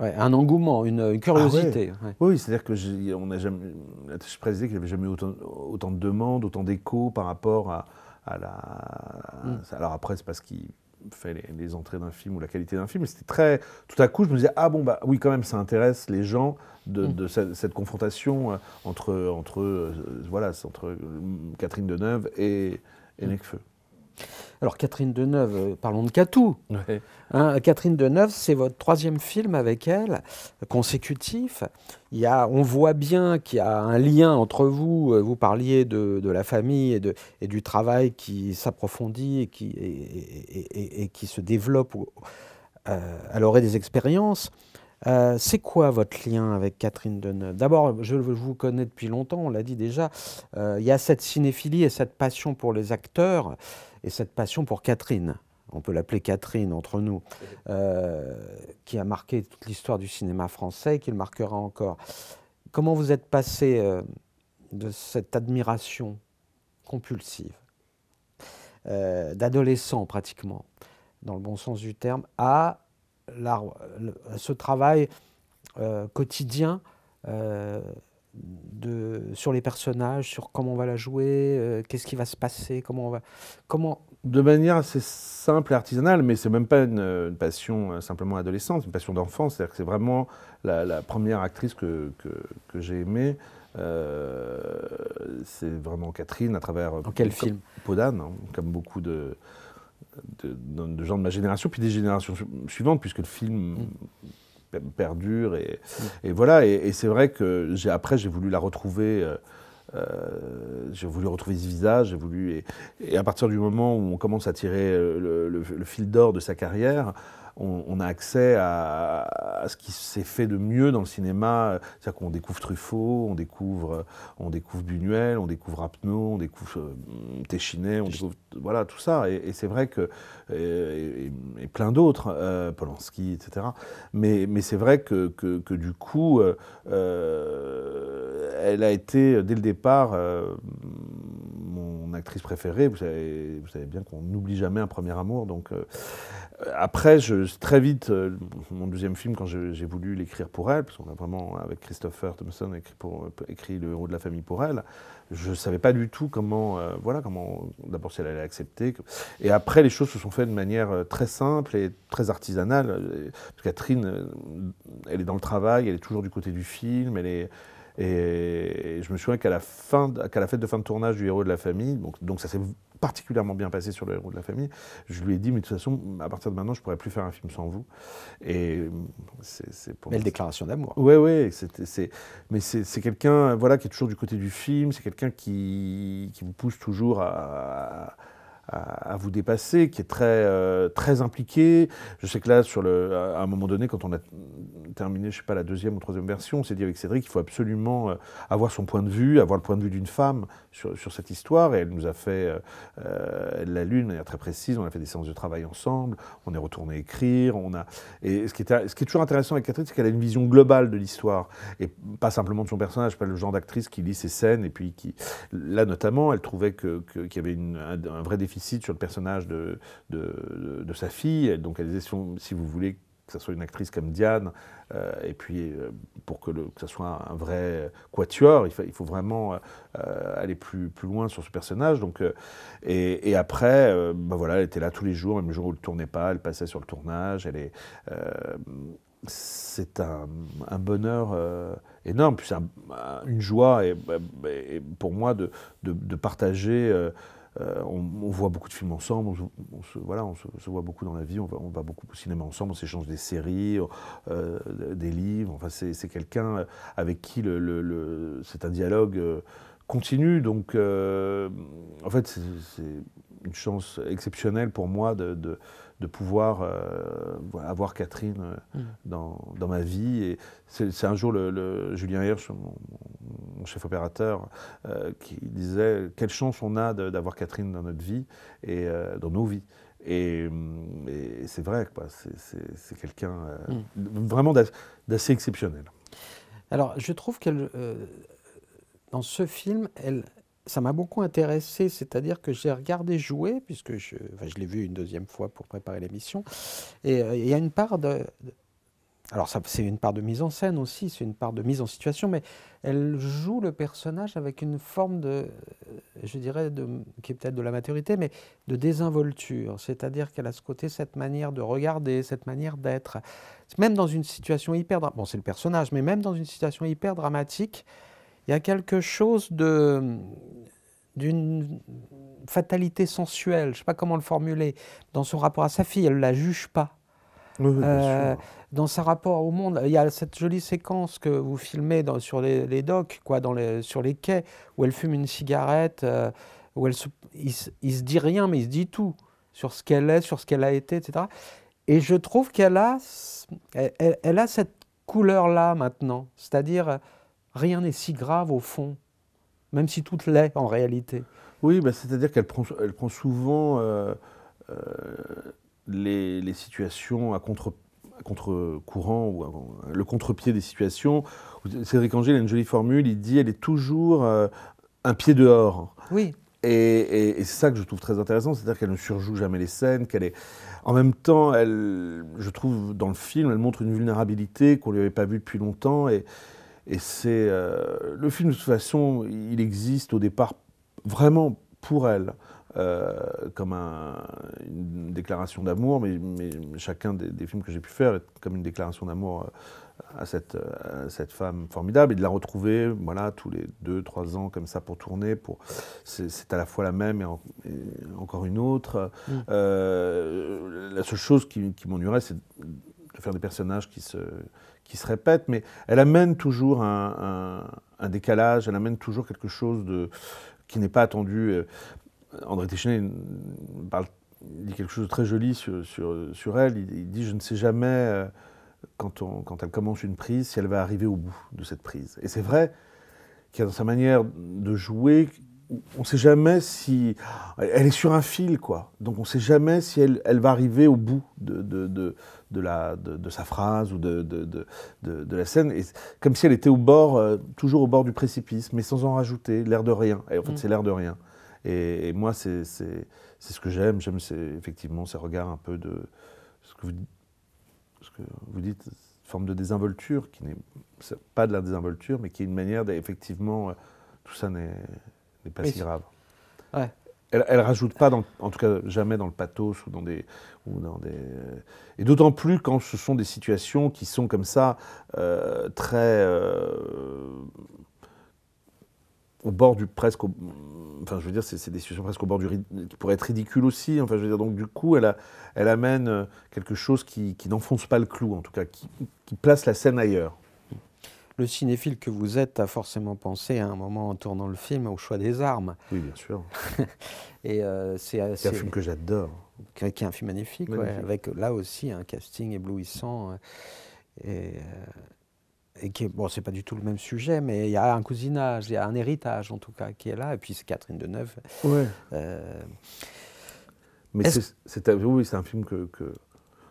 Ouais, un engouement, une, une curiosité. ouais. oui, c'est-à-dire que on a jamais, je précisais qu'il n'y avait jamais eu autant, autant de demandes, autant d'échos par rapport à, à la. Mm. Alors après, c'est parce qu'il fait les, les entrées d'un film ou la qualité d'un film, mais c'était très. Tout à coup, je me disais ah bon bah oui quand même, ça intéresse les gens de, Mm. de cette, cette confrontation euh, entre entre euh, voilà, entre euh, Catherine Deneuve et, et Mm. Necfeu. Alors Catherine Deneuve, euh, parlons de Catou. Ouais. Hein, Catherine Deneuve, c'est votre troisième film avec elle, consécutif. Il y a, on voit bien qu'il y a un lien entre vous. Euh, Vous parliez de, de la famille et, de, et du travail qui s'approfondit et qui, et, et- et- et qui se développe euh, à l'orée des expériences. Euh, c'est quoi votre lien avec Catherine Deneuve? D'abord, je vous connais depuis longtemps, on l'a dit déjà. Euh, il y a cette cinéphilie et cette passion pour les acteurs et cette passion pour Catherine. On peut l'appeler Catherine entre nous, euh, qui a marqué toute l'histoire du cinéma français et qui le marquera encore. Comment vous êtes passé de cette admiration compulsive, d'adolescent pratiquement, dans le bon sens du terme, à la- ce travail euh, quotidien euh, de, sur les personnages, sur comment on va la jouer, euh, qu'est-ce qui va se passer, comment on va, comment De manière assez simple et artisanale, mais c'est même pas une, une passion simplement adolescente, c'est une passion d'enfant. C'est-à-dire que c'est vraiment la, la première actrice que, que, que j'ai aimée. C'est vraiment Catherine à travers. Dans quel film? Peau d'âne, hein, comme beaucoup de, de, gens de ma génération, puis des générations su- suivantes, puisque le film pe- perdure. Et, et voilà, et, et c'est vrai que j'ai, après, j'ai voulu la retrouver. euh, euh, j'ai voulu retrouver ce visage, j'ai voulu et, et à partir du moment où on commence à tirer euh, le, le- le fil d'or de sa carrière, on, on a accès à, à ce qui s'est fait de mieux dans le cinéma. C'est-à-dire qu'on découvre Truffaut, on découvre, on découvre Buñuel, on découvre Rapneau, on découvre euh, Téchinet, on découvre voilà tout ça. Et, et c'est vrai que et, plein d'autres, euh, Polanski, etc. Mais, mais c'est vrai que, que, du coup, euh, euh, elle a été dès le départ mon actrice préférée. Vous savez, vous savez bien qu'on n'oublie jamais un premier amour. Donc après, je, très vite, mon deuxième film, quand j'ai voulu l'écrire pour elle, parce qu'on a vraiment avec Christopher Thompson écrit, écrit le héros de la famille pour elle. Je ne savais pas du tout comment, euh, voilà, comment, d'abord si elle allait accepter. Et après, les choses se sont faites de manière euh, très simple et très artisanale. Catherine, euh, elle est dans le travail, elle est toujours du côté du film, elle est. Et je me souviens qu'à la, fin, qu'à la fête de fin de tournage du héros de la famille, donc, donc ça s'est particulièrement bien passé sur le héros de la famille, je lui ai dit, mais de toute façon, à partir de maintenant, je ne pourrais plus faire un film sans vous. Et c'est, c'est pour Belle moi, déclaration d'amour. oui, oui, c'est, mais c'est, c'est quelqu'un voilà, qui est toujours du côté du film, c'est quelqu'un qui, qui vous pousse toujours à, à, à vous dépasser, qui est très, euh, très impliqué. Je sais que là, sur le, à un moment donné, quand on a terminé, je sais pas, la deuxième ou troisième version, on s'est dit avec Cédric qu'il faut absolument euh, avoir son point de vue, avoir le point de vue d'une femme sur, sur cette histoire. Et elle nous a fait, euh, euh, elle l'a lu de manière très précise, on a fait des séances de travail ensemble, on est retourné écrire, on a... Et ce qui, est, toujours intéressant avec Catherine, c'est qu'elle a une vision globale de l'histoire, et pas simplement de son personnage, pas le genre d'actrice qui lit ses scènes, et puis qui... Là, notamment, elle trouvait qu'il y avait un, vrai déficit sur le personnage de, de, de- de sa fille, donc elle disait, si vous voulez que ce soit une actrice comme Diane, euh, et puis euh, pour que, le, ce soit un vrai quatuor, il faut, vraiment euh, aller plus, plus loin sur ce personnage. Donc, et, après, ben voilà, elle était là tous les jours, même le jour où elle ne tournait pas, elle passait sur le tournage. Elle est, c'est un, un bonheur énorme, puis c'est un- un- une joie et, et pour moi de, de partager. Euh, euh, on, voit beaucoup de films ensemble, on, se- voilà, on se, voit beaucoup dans la vie, on va, beaucoup au cinéma ensemble, on s'échange des séries, euh, des livres. Enfin, c'est quelqu'un avec qui c'est un dialogue euh, continu. Donc, euh, en fait, c'est une chance exceptionnelle pour moi de- de pouvoir euh, avoir Catherine euh, Mm. dans, dans ma vie. Et c'est un jour le, le- Julien Hirsch, mon, mon chef opérateur, euh, qui disait quelle chance on a d'avoir Catherine dans notre vie et euh, dans nos vies. Et, hum, et c'est vrai. C'est- quelqu'un euh, vraiment d'ass- d'assez exceptionnel. Alors, je trouve qu'elle, dans ce film, elle, ça m'a beaucoup intéressé, c'est-à-dire que j'ai regardé jouer, puisque je, enfin, je l'ai vu une deuxième fois pour préparer l'émission, et euh, il y a une part de... alors, c'est une part de mise en scène aussi, c'est une part de mise en situation, mais elle joue le personnage avec une forme de, euh, je dirais, qui est peut-être de la maturité, mais de désinvolture. C'est-à-dire qu'elle a ce côté, cette manière de regarder, cette manière d'être. Même dans une situation hyper... Bon, c'est le personnage, mais même dans une situation hyper dramatique, il y a quelque chose de, d'une fatalité sensuelle, je ne sais pas comment le formuler, dans son rapport à sa fille, elle ne la juge pas. Oui, oui, bien Euh, dans sa rapport au monde, il y a cette jolie séquence que vous filmez dans- sur les, les docks, quoi, dans les, sur les quais, où elle fume une cigarette, euh, où elle se, il, il se dit rien, mais il se dit tout sur ce qu'elle est, sur ce qu'elle a été, etc. Et je trouve qu'elle a, elle, a cette couleur-là maintenant, c'est-à-dire rien n'est si grave au fond, même si tout l'est en réalité. Oui, bah, c'est-à-dire qu'elle prend, elle prend souvent euh, euh, les, les situations à contre contre-courant ou à- le contre-pied des situations. Cédric Angers a une jolie formule, il dit elle est toujours euh, un pied dehors. Oui, Et, et- et c'est ça que je trouve très intéressant, c'est-à-dire qu'elle ne surjoue jamais les scènes, qu'elle est... En même temps, elle, je trouve, dans le film, elle montre une vulnérabilité qu'on ne lui avait pas vue depuis longtemps. Et, et c'est... euh, le film, de toute façon, il existe au départ vraiment pour elle, euh, comme un- une déclaration d'amour, mais, mais chacun des, des films que j'ai pu faire est comme une déclaration d'amour euh, à cette, à cette femme formidable, et de la retrouver, voilà, tous les deux, trois ans, comme ça, pour tourner, pour c'est à la fois la même et, en- et encore une autre. Mm. Euh, la seule chose qui, qui m'ennuierait, c'est de faire des personnages qui se, qui se répètent, mais elle amène toujours un, décalage, elle amène toujours quelque chose de, qui n'est pas attendu. Euh, André il dit quelque chose de très joli sur, sur, sur elle. Il, il dit Je ne sais jamais, euh, quand, on- quand elle commence une prise, si elle va arriver au bout de cette prise. Et c'est vrai qu'il y a dans sa manière de jouer, on ne sait jamais si. Elle est sur un fil, quoi. Donc on ne sait jamais si elle, elle va arriver au bout de, de, de, de la, de, de sa phrase ou de, de, de, de- de la scène. Et comme si elle était au bord, euh, toujours au bord du précipice, mais sans en rajouter, l'air de rien. Et en fait, Mm. c'est l'air de rien. Et, et moi, c'est ce que j'aime. J'aime effectivement ces regards un peu de ce que vous, ce que vous dites, forme de désinvolture, qui n'est pas de la désinvolture, mais qui est une manière d'effectivement, euh, tout ça n'est n'est pas si grave. Ouais. Elle, elle rajoute pas, dans, en tout cas jamais dans le pathos ou dans des, ou dans des, euh, et d'autant plus quand ce sont des situations qui sont comme ça euh, très euh, au bord du presque, au- enfin je veux dire c'est des situations presque au bord du qui pourraient être ridicules aussi. Enfin je veux dire donc du coup elle, a- elle amène quelque chose qui, qui n'enfonce pas le clou en tout cas, qui, qui place la scène ailleurs. Le cinéphile que vous êtes a forcément pensé à un moment en tournant le film au choix des armes. Oui bien sûr. Et euh, c'est un film que j'adore. qui qui est un film magnifique, ouais, avec là aussi un casting éblouissant. euh, Et, euh, et qui est, bon, c'est pas du tout le même sujet, mais il y a un cousinage, il y a un héritage en tout cas qui est là. Et puis c'est Catherine Deneuve. Ouais. euh, Mais c'est, oui, c'est un film que, que-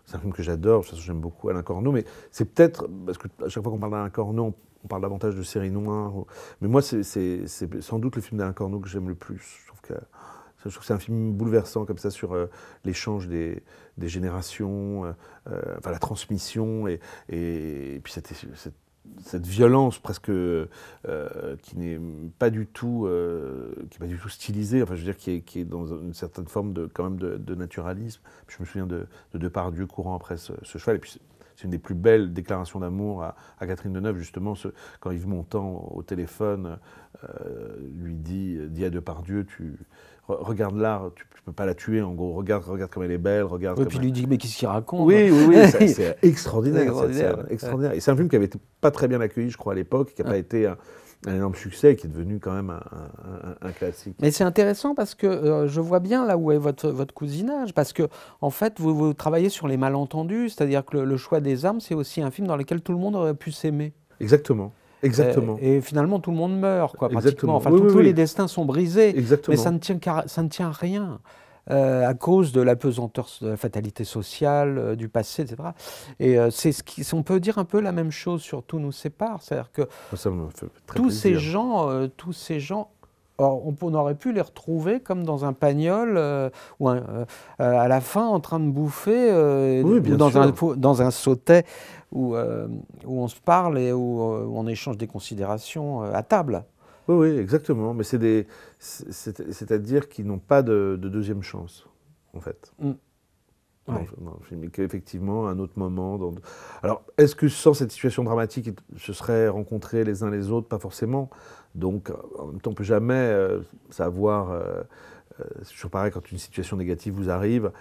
c'est un film que j'adore. De toute façon, j'aime beaucoup Alain Corneau, mais c'est peut-être parce que à chaque fois qu'on parle d'Alain Corneau, on parle davantage de série noire. ou- Mais moi, c'est, sans doute le film d'Alain Corneau que j'aime le plus. Je trouve que, c'est un film bouleversant comme ça sur euh, l'échange des, générations, euh, euh, enfin la transmission et, et, puis cette, cette, cette violence presque euh, qui n'est pas du tout euh, qui est pas du tout stylisée enfin je veux dire qui est, qui est dans une certaine forme de quand même de, naturalisme. Je me souviens de, de Depardieu courant après ce, cheval et puis c'est- une des plus belles déclarations d'amour à, à Catherine Deneuve justement ce- quand Yves Montand au téléphone euh, lui dit dit à Depardieu tu regarde là tu, tu peux pas la tuer en gros regarde regarde comme elle est belle regarde et comme puis elle- lui dit mais qu'est-ce qu'il raconte oui, oui, oui, c'est- extraordinaire. Extraordinaire, cette scène, ouais. extraordinaire. Et c'est un film qui avait été pas très bien accueilli, je crois, à l'époque, qui n'a pas été un, un énorme succès et qui est devenu quand même un, un- un- un classique. Mais c'est intéressant parce que euh, je vois bien là où est votre, votre cousinage, parce que en fait vous, vous travaillez sur les malentendus, c'est-à-dire que le, le choix des armes, c'est aussi un film dans lequel tout le monde aurait pu s'aimer. Exactement. Exactement. Et finalement tout le monde meurt, quoi, pratiquement. Exactement. Enfin, Oui, tous oui, tous oui. les destins sont brisés, Exactement. mais ça ne tient, qu'à- ça ne tient à rien. euh, à cause de la pesanteur de la fatalité sociale, euh, du passé, etc. Et euh, c'est ce qui, on peut dire un peu la même chose sur Tout nous sépare, c'est-à-dire que Ça me fait très tous ces gens, tous ces gens, or, on, on aurait pu les retrouver comme dans un pagnol ou un- à la fin en train de bouffer Oui, dans sûr. un dans un sautet où, euh, où on se parle et où, euh, où on échange des considérations euh, à table. Oui, oui, exactement. Mais c'est des, c'est- c'est- c'est-à-dire qu'ils n'ont pas de, de deuxième chance, en fait. Mm. Ouais. film. Et qu'effectivement, à un autre moment. dans- Alors, est-ce que sans cette situation dramatique, ils se seraient rencontrés les uns les autres? Pas forcément. Donc, en même temps, on ne peut jamais euh, savoir. euh, euh, c'est toujours pareil quand une situation négative vous arrive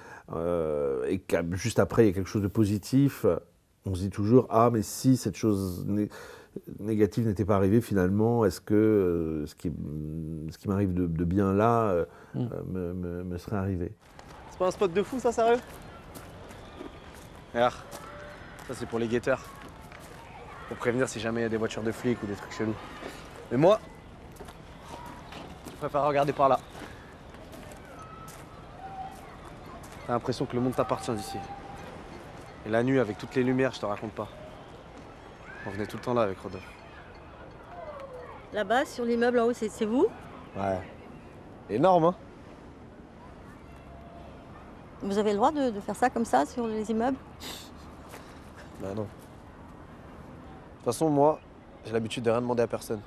et que juste après il y a quelque chose de positif, on se dit toujours ah mais si cette chose né- négative n'était pas arrivée finalement, est-ce que euh, ce qui, ce qui m'arrive de, de bien là euh, Mm. euh, me, me- me serait arrivé? C'est pas un spot de fou, ça, sérieux? Regarde, ça c'est pour les guetteurs. Pour prévenir si jamais il y a des voitures de flics ou des trucs chelous. Mais moi, je préfère regarder par là. T'as l'impression que le monde t'appartient d'ici. Et la nuit, avec toutes les lumières, je te raconte pas. On venait tout le temps là avec Rodolphe. Là-bas, sur l'immeuble en haut, c'est vous? Ouais. Énorme, hein? Vous avez le droit de, de faire ça comme ça sur les immeubles? Bah non. De toute façon, moi, j'ai l'habitude de rien demander à personne.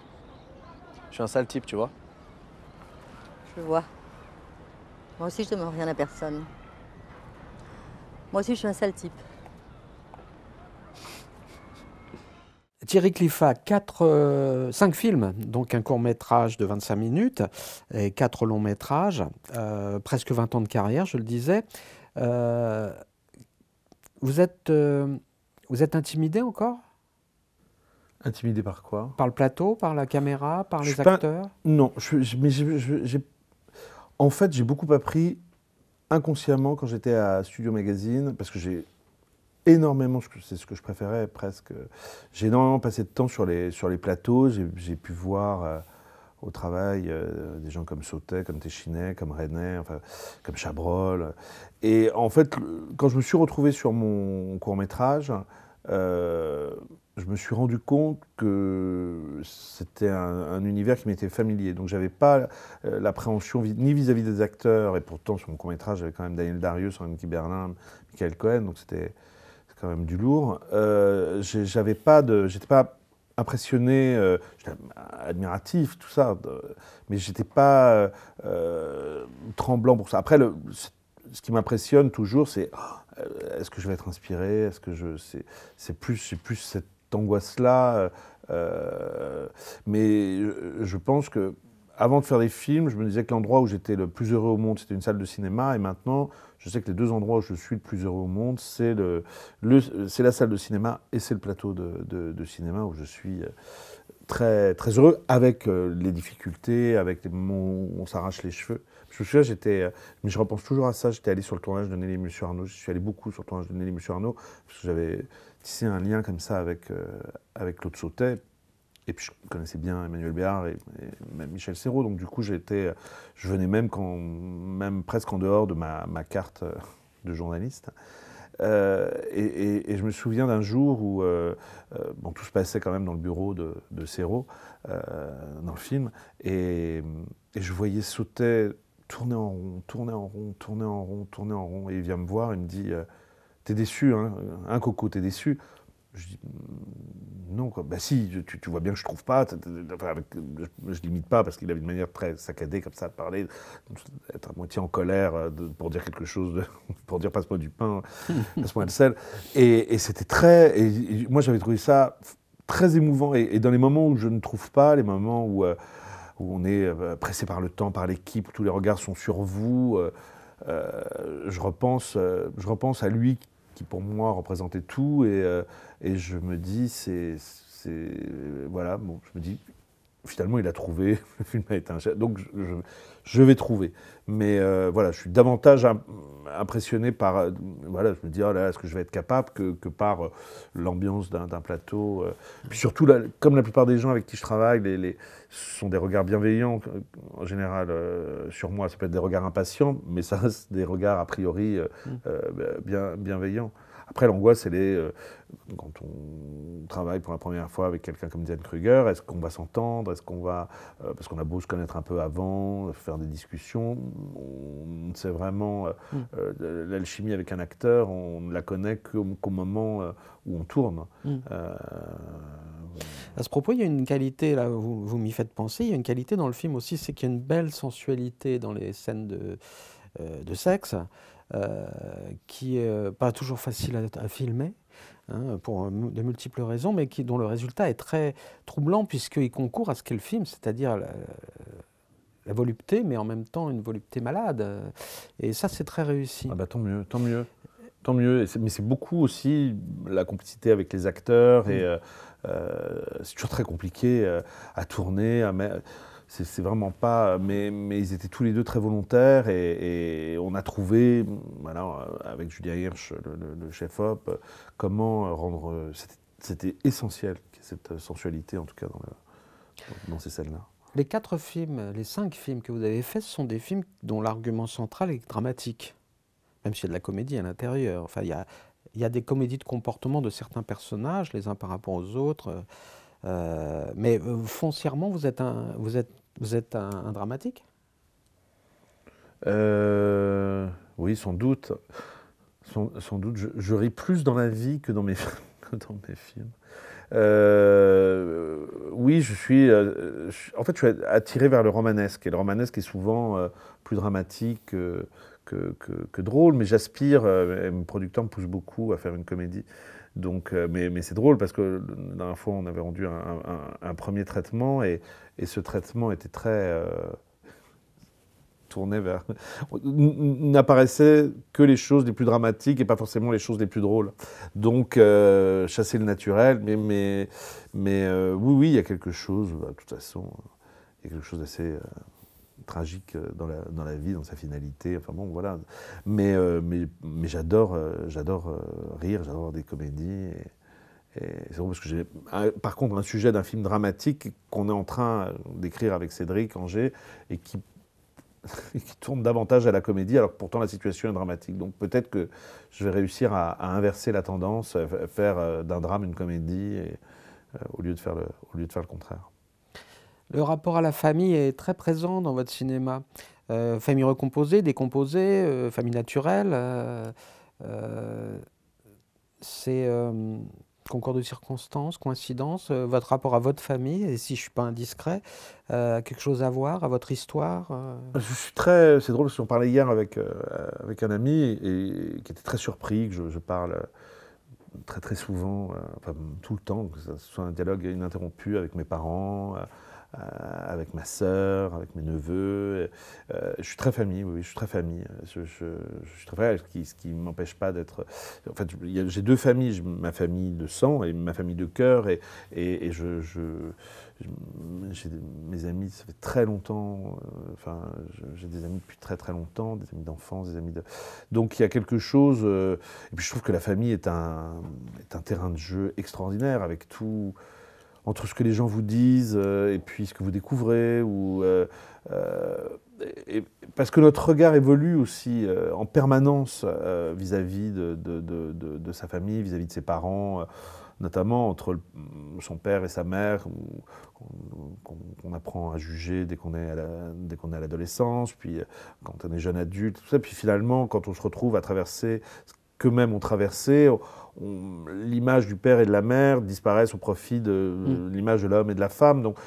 Je suis un sale type, tu vois. Je vois. Moi aussi, je demande rien à personne. Moi aussi, je suis un sale type. Thierry Cliffat, quatre, euh, cinq films, donc un court métrage de 25 minutes et quatre longs métrages, euh, presque 20 ans de carrière, je le disais. Euh, vous, êtes, euh, vous êtes intimidé encore? Intimidé par quoi? Par le plateau, par la caméra, par Je les pas- acteurs? Non, je, je- mais j'ai- en fait, j'ai beaucoup appris inconsciemment quand j'étais à Studio Magazine, parce que j'ai énormément, c'est ce que je préférais presque, j'ai énormément passé de temps sur les, sur les plateaux, j'ai pu voir euh, au travail euh, des gens comme Sautet, comme Téchinet, comme René, enfin, comme Chabrol. Et en fait, quand je me suis retrouvé sur mon court métrage, euh, je me suis rendu compte que c'était un, un univers qui m'était familier. Donc j'avais pas euh, l'appréhension ni vis-à-vis des acteurs, et pourtant sur mon court métrage j'avais quand même Daniel Darius, Henri Berlin, Michael Cohen, donc c'était même du lourd. Euh, j'avais pas de, j'étais pas impressionné, euh, admiratif, tout ça, mais j'étais pas euh, tremblant pour ça. Après, le, ce qui m'impressionne toujours, c'est euh, est-ce que je vais être inspiré? Est-ce que je c'est plus c'est plus cette angoisse là mais je pense que avant de faire des films, je me disais que l'endroit où j'étais le plus heureux au monde, c'était une salle de cinéma. Et maintenant, je sais que les deux endroits où je suis le plus heureux au monde, c'est le, le- la salle de cinéma et c'est le plateau de, cinéma où je suis euh, très, très heureux avec euh, les difficultés, avec les moments où on s'arrache les cheveux. Je me souviens, j'étais, euh, mais je repense toujours à ça. J'étais allé sur le tournage de Nelly Monsieur Arnaud. Je suis allé beaucoup sur le tournage de Nelly Monsieur Arnaud parce que j'avais tissé un lien comme ça avec, avec Claude Sautet. Et puis je connaissais bien Emmanuel Béard et, même Michel Serrault. Donc du coup, j'étais, je venais même, quand, même presque en dehors de ma, carte euh, de journaliste. Euh, et, je me souviens d'un jour où euh, tout se passait quand même dans le bureau de, de Serrault, dans le film, et, je voyais sauter, tourner en rond, tourner en rond, tourner en rond, tourner en rond, et il vient me voir, il me dit T'es déçu, hein, hein, Coco, t'es déçu Je dis Non, quoi. Bah si, tu, tu vois bien que je trouve pas. enfin, avec- je, je l'imite pas parce qu'il avait une manière très saccadée comme ça de parler, être à moitié en colère euh, de- pour dire quelque chose, de- pour dire passe-moi du pain, passe-moi le sel. Et, et c'était très. Et, et moi j'avais trouvé ça très émouvant. Et, dans les moments où je ne trouve pas, les moments où, euh, où on est euh, pressé par le temps, par l'équipe, où tous les regards sont sur vous, euh, euh, je, repense, euh, je repense à lui qui pour moi représentait tout. Et, euh, je me dis c'est c'est voilà bon je me dis finalement il a trouvé le film a été un chef donc je, vais trouver. Mais euh, voilà je suis davantage im- impressionné par euh, voilà je me dis oh là là, est-ce que je vais être capable que, que par euh, l'ambiance d'un plateau puis surtout là, comme la plupart des gens avec qui je travaille les, les- ce sont des regards bienveillants en général sur moi. Ça peut être des regards impatients mais ça reste des regards a priori euh, euh, bien, bienveillants après, l'angoisse, elle est euh, quand on travaille pour la première fois avec quelqu'un comme Diane Kruger, est-ce qu'on va s'entendre? Est-ce qu'on va. euh, parce qu'on a beau se connaître un peu avant, faire des discussions, on sait vraiment. euh, Mm. L'alchimie avec un acteur, on ne la connaît qu'au moment où on tourne. Mm. À ce propos, il y a une qualité, là, vous, vous m'y faites penser, il y a une qualité dans le film aussi, c'est qu'il y a une belle sensualité dans les scènes de, de sexe. Euh, qui est euh, pas toujours facile à, à filmer. hein, pour euh, de multiples raisons, mais qui, dont le résultat est très troublant puisqu'il concourt à ce qu'est le film, c'est-à-dire la, la volupté, mais en même temps une volupté malade. Et ça, c'est très réussi. Ah bah tant mieux, tant mieux. Tant mieux. Mais c'est beaucoup aussi la complicité avec les acteurs. Et euh, euh, c'est toujours très compliqué à tourner. à C'est vraiment pas. Mais, mais ils étaient tous les deux très volontaires. Et, on a trouvé, voilà, avec Julien Hirsch, le, chef-op, comment rendre. c'était- essentiel, cette sensualité, en tout cas, dans, dans- ces scènes-là. Les quatre films, les cinq films que vous avez faits, ce sont des films dont l'argument central est dramatique, même s'il y a de la comédie à l'intérieur. Enfin, il y a, y a des comédies de comportement de certains personnages, les uns par rapport aux autres. euh, mais euh, foncièrement, vous êtes un, vous êtes, vous êtes un, dramatique? Euh, oui, sans doute. Sans, doute, je, ris plus dans la vie que dans mes, mes films. Euh, oui, je suis, euh, je- en fait, je suis attiré vers le romanesque. Et le romanesque est souvent plus dramatique que, que, drôle, mais j'aspire, euh, et mon producteur me pousse beaucoup à faire une comédie. Donc, euh, mais c'est drôle parce que la dernière fois, on avait rendu un, premier traitement et, ce traitement était très. euh, tourné vers. n- N'apparaissaient que les choses les plus dramatiques et pas forcément les choses les plus drôles. Donc, euh, chasser le naturel, mais, oui, oui, il y a quelque chose, bah, de toute façon, il y a quelque chose d'assez tragique euh, dans la, dans la vie, dans sa finalité. Enfin bon, voilà. Mais, euh, mais, mais j'adore, euh, j'adore rire, j'adore des comédies. Et, c'est drôle parce que j'ai, par contre, un sujet d'un film dramatique qu'on est en train d'écrire avec Cédric Angers et qui qui tourne davantage à la comédie, alors que pourtant la situation est dramatique. Donc peut-être que je vais réussir à, inverser la tendance, à fa- faire d'un drame une comédie, au, lieu de faire le, au lieu de faire le contraire. Le rapport à la famille est très présent dans votre cinéma. Euh, famille recomposée, décomposée, euh, famille naturelle. euh, c'est concours de circonstances, coïncidence, euh, votre rapport à votre famille, et si je ne suis pas indiscret, a quelque chose à voir, à votre histoire Je suis très. C'est drôle parce qu'on parlait hier avec, un ami qui était très surpris que je, parle très très souvent, tout le temps, que ce soit un dialogue ininterrompu avec mes parents, avec ma sœur, avec mes neveux. Euh, je suis très famille, oui, je suis très famille. Je, suis très famille, ce qui, ne m'empêche pas d'être. En fait, j'ai deux familles, ma famille de sang et ma famille de cœur, et, et, je, j'ai mes amis, ça fait très longtemps. euh, Enfin, j'ai des amis depuis très très longtemps, des amis d'enfance, des amis de. Donc il y a quelque chose. euh, et puis je trouve que la famille est un, est un terrain de jeu extraordinaire avec tout entre ce que les gens vous disent euh, et puis ce que vous découvrez. Ou, euh, euh, parce que notre regard évolue aussi en permanence vis-à-vis de, sa famille, vis-à-vis de ses parents, notamment entre son père et sa mère, qu'on apprend à juger dès qu'on est à l'adolescence, puis quand on est jeune adulte, tout ça. Puis finalement, quand on se retrouve à traverser ce qu'eux-mêmes ont traversé, l'image du père et de la mère disparaissent au profit de l'image de l'homme et de la femme. Donc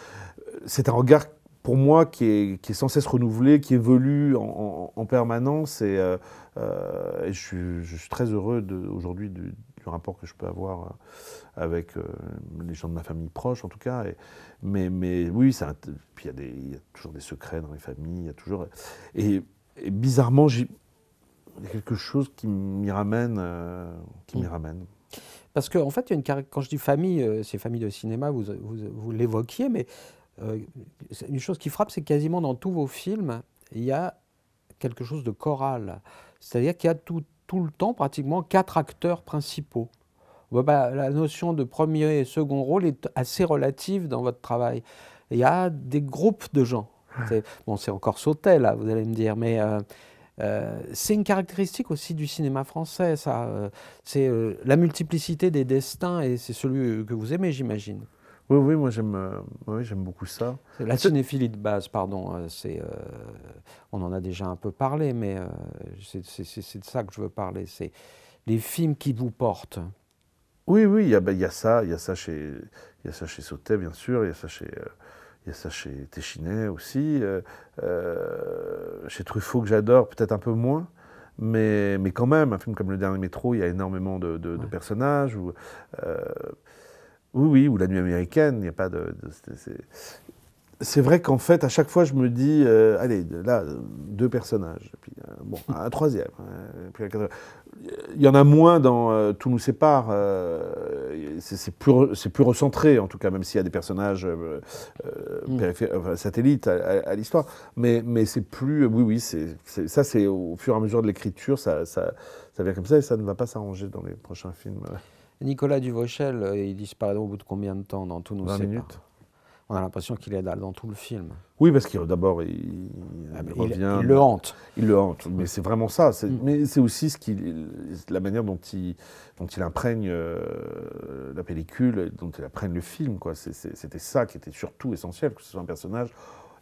c'est un regard pour moi qui est, qui est sans cesse renouvelé, qui évolue en, en- en permanence et, euh, euh, et je, suis, je suis très heureux aujourd'hui du, du rapport que je peux avoir euh, avec euh, les gens de ma famille proche en tout cas. Et- mais, mais oui, il y, a des- il y a toujours des secrets dans les familles, il y a toujours... Et, et bizarrement, il y a quelque chose qui m'y ramène. euh, qui m'y ramène. Parce qu'en fait, il y a une cari- quand je dis famille, euh, c'est famille de cinéma, vous, vous, vous l'évoquiez, mais euh, une chose qui frappe, c'est quasiment dans tous vos films, il y a quelque chose de choral. C'est-à-dire qu'il y a tout, tout le temps pratiquement quatre acteurs principaux. Bah, la notion de premier et second rôle est assez relative dans votre travail. Il y a des groupes de gens. Bon, c'est encore sauté là, vous allez me dire, mais euh, c'est une caractéristique aussi du cinéma français, ça. euh, c'est euh, la multiplicité des destins et c'est celui que vous aimez, j'imagine. Oui, oui, moi j'aime oui, j'aime beaucoup ça. La cinéphilie de base, pardon. C'est, on en a déjà un peu parlé, mais c'est- de ça que je veux parler. C'est les films qui vous portent. Oui, oui, il y a, bah, il y a ça, il y a ça chez, il y a ça chez Sautet, bien sûr, il y a ça chez, il y a ça chez Téchinet aussi, euh, euh, chez Truffaut que j'adore, peut-être un peu moins, Mais, mais quand même, un film comme Le Dernier Métro, il y a énormément de, de- de personnages. Ou, euh, oui, oui, ou La Nuit américaine, il n'y a pas de. C'est vrai qu'en fait, à chaque fois, je me dis, euh, allez, là, deux personnages, puis euh, bon, un troisième, euh, puis un quatrième. Il y en a moins dans euh, Tout nous sépare. c'est plus, plus recentré, en tout cas, même s'il y a des personnages euh, euh, Mm. enfin, satellites à, à- à l'histoire. Mais, mais c'est plus. Oui, oui, c'est ça, c'est au fur et à mesure de l'écriture, ça, ça, ça vient comme ça et ça ne va pas s'arranger dans les prochains films. Nicolas Duvauchel, il disparaît au bout de combien de temps dans Tout nous 20 sépare? minutes. On a l'impression qu'il est dans, tout le film. Oui, parce qu'il d'abord, il, Ah, il il- revient. il le hante. Il le hante. Mais c'est vraiment ça. Mm. Mais c'est aussi ce la manière dont il, dont il imprègne euh, la pellicule, dont il imprègne le film. Quoi. C'était ça qui était surtout essentiel, que ce soit un personnage.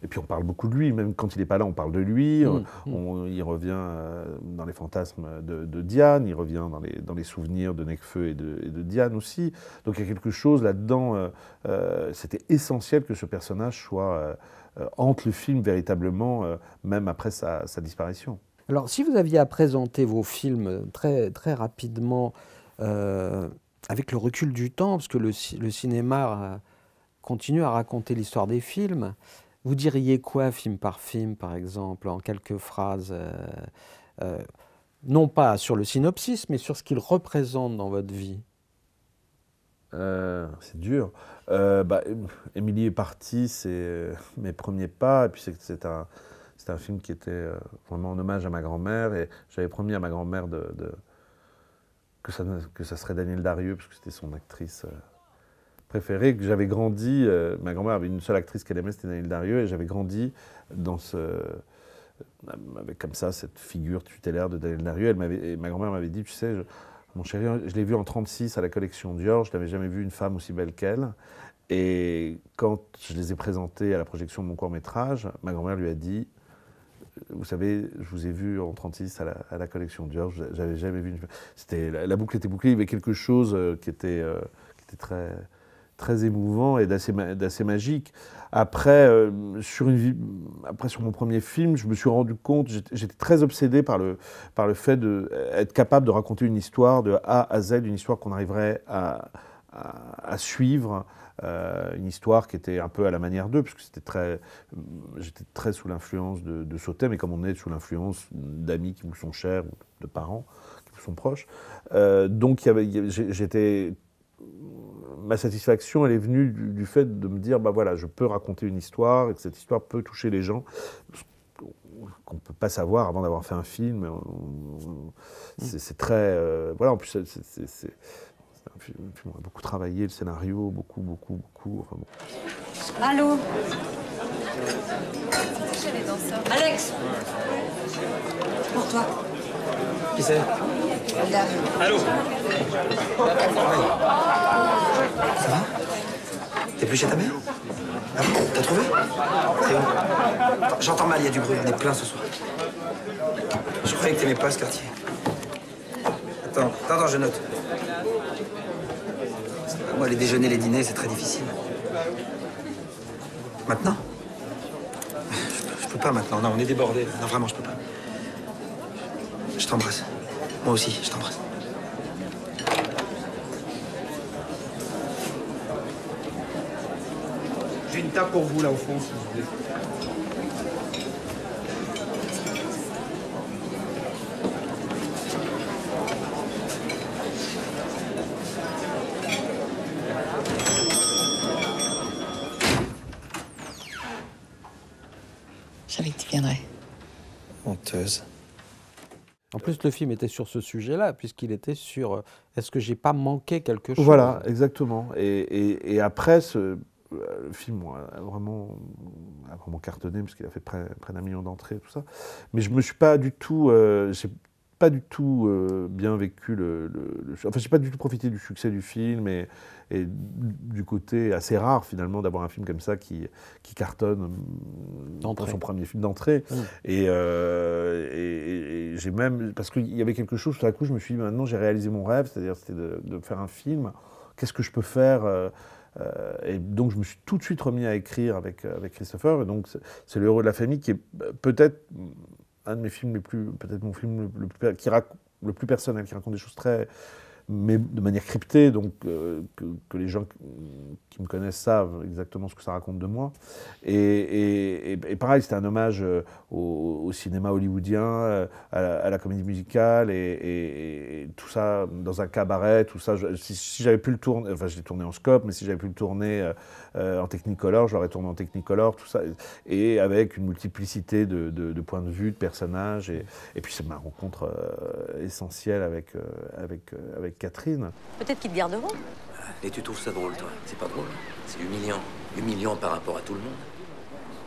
Et puis on parle beaucoup de lui, même quand il n'est pas là, on parle de lui. Mm, On- il revient euh, dans les fantasmes de, de Diane, il revient dans les, dans les souvenirs de Necfeu et de, et de Diane aussi. Donc il y a quelque chose là-dedans. euh, euh, C'était essentiel que ce personnage soit euh, euh, hante le film véritablement, euh, même après sa, sa disparition. Alors, si vous aviez à présenter vos films très, très rapidement, euh, avec le recul du temps, parce que le, ci- le cinéma euh, continue à raconter l'histoire des films, vous diriez quoi, film par film, par exemple, en quelques phrases euh, euh, Non pas sur le synopsis, mais sur ce qu'il représente dans votre vie? Euh, c'est dur. Euh, bah, Émilie est partie, c'est mes premiers pas. Et puis c'est- un, un film qui était vraiment en hommage à ma grand-mère. Et j'avais promis à ma grand-mère de, que, ça, que ça serait Daniel Darieux, parce que c'était son actrice préférée. Que j'avais grandi. euh, ma grand-mère avait une seule actrice qu'elle aimait, c'était Daniel Darieux. Et j'avais grandi dans ce. avec comme ça cette figure tutélaire de Daniel Darieux. Elle et ma grand-mère m'avait dit, tu sais, mon chéri, je l'ai vu en 36 à la collection Dior, je n'avais jamais vu une femme aussi belle qu'elle. Et quand je les ai présentés à la projection de mon court-métrage, ma grand-mère lui a dit Vous savez, je vous ai vu en 36 à la, à la collection Dior, je n'avais jamais vu une. C'était, la, boucle était bouclée, il y avait quelque chose euh, qui était, euh, qui était très, très émouvant et d'assez, ma- d'assez magique. Après, euh, après, sur mon premier film, je me suis rendu compte, j'étais, très obsédé par le, fait d'être capable de raconter une histoire de A à Z, une histoire qu'on arriverait à, suivre, euh, une histoire qui était un peu à la manière d'eux, c'était très, j'étais très sous l'influence de, de Sautet, mais comme on est sous l'influence d'amis qui vous sont chers, de parents qui vous sont proches. Euh, donc j'étais ma satisfaction, elle est venue du, du fait de me dire, bah voilà, je peux raconter une histoire et que cette histoire peut toucher les gens qu'on ne peut pas savoir avant d'avoir fait un film. On- C'est très, euh, voilà, en plus c'est- un film, on a beaucoup travaillé le scénario, beaucoup, beaucoup, beaucoup. enfin bon. Allô? Alex? Pour toi. Qui c'est? Allô Ça va T'es plus chez ta mère Ah T'as trouvé J'entends mal, il y a du bruit, on est plein ce soir. Je croyais que t'aimais pas ce quartier. Attends, attends, je note. Moi, les déjeuners, les dîners, c'est très difficile. Maintenant je je peux pas maintenant, non, on est débordés. Non, vraiment, je peux pas. Je t'embrasse. Moi aussi, je t'embrasse. J'ai une table pour vous là au fond, si vous voulez. Je savais que tu viendrais. Honteuse. Plus, le film était sur ce sujet-là, puisqu'il était sur euh, est-ce que j'ai pas manqué quelque chose? Voilà, exactement. Et, et- après, ce, euh, le film a vraiment, vraiment cartonné, parce qu'il a fait près, d'un million d'entrées, tout ça. Mais je me suis pas du tout, euh, pas du tout euh, bien vécu le, le, le- enfin, j'ai pas du tout profité du succès du film et, et du côté assez rare finalement d'avoir un film comme ça qui, qui cartonne hum, son premier film d'entrée. Mm. Et, euh, et- j'ai même, parce qu'il y avait quelque chose, tout à coup, je me suis dit, maintenant j'ai réalisé mon rêve, c'est-à-dire c'était de, de faire un film. Qu'est-ce que je peux faire euh, Et donc je me suis tout de suite remis à écrire avec, avec Christopher. Et donc c'est- le héros de la famille qui est euh, peut-être un de mes films les plus, peut-être mon film le, plus, qui rac- le plus personnel, qui raconte des choses très, mais de manière cryptée, donc euh, que, les gens qui- me connaissent savent exactement ce que ça raconte de moi. Et, et- et- pareil, c'était un hommage euh, au, cinéma hollywoodien, euh, à la, comédie musicale, et, tout ça dans un cabaret, tout ça. si j'avais pu le tourner, enfin je tourné en scope, mais si j'avais pu le tourner en Technicolor, je l'aurais tourné en Technicolor, tout ça, et avec une multiplicité de, points de vue, de personnages, et, puis c'est ma rencontre essentielle avec, avec, avec Catherine. Peut-être qu'ils te garderont. Et tu trouves ça drôle, toi C'est pas drôle. C'est humiliant. Humiliant par rapport à tout le monde.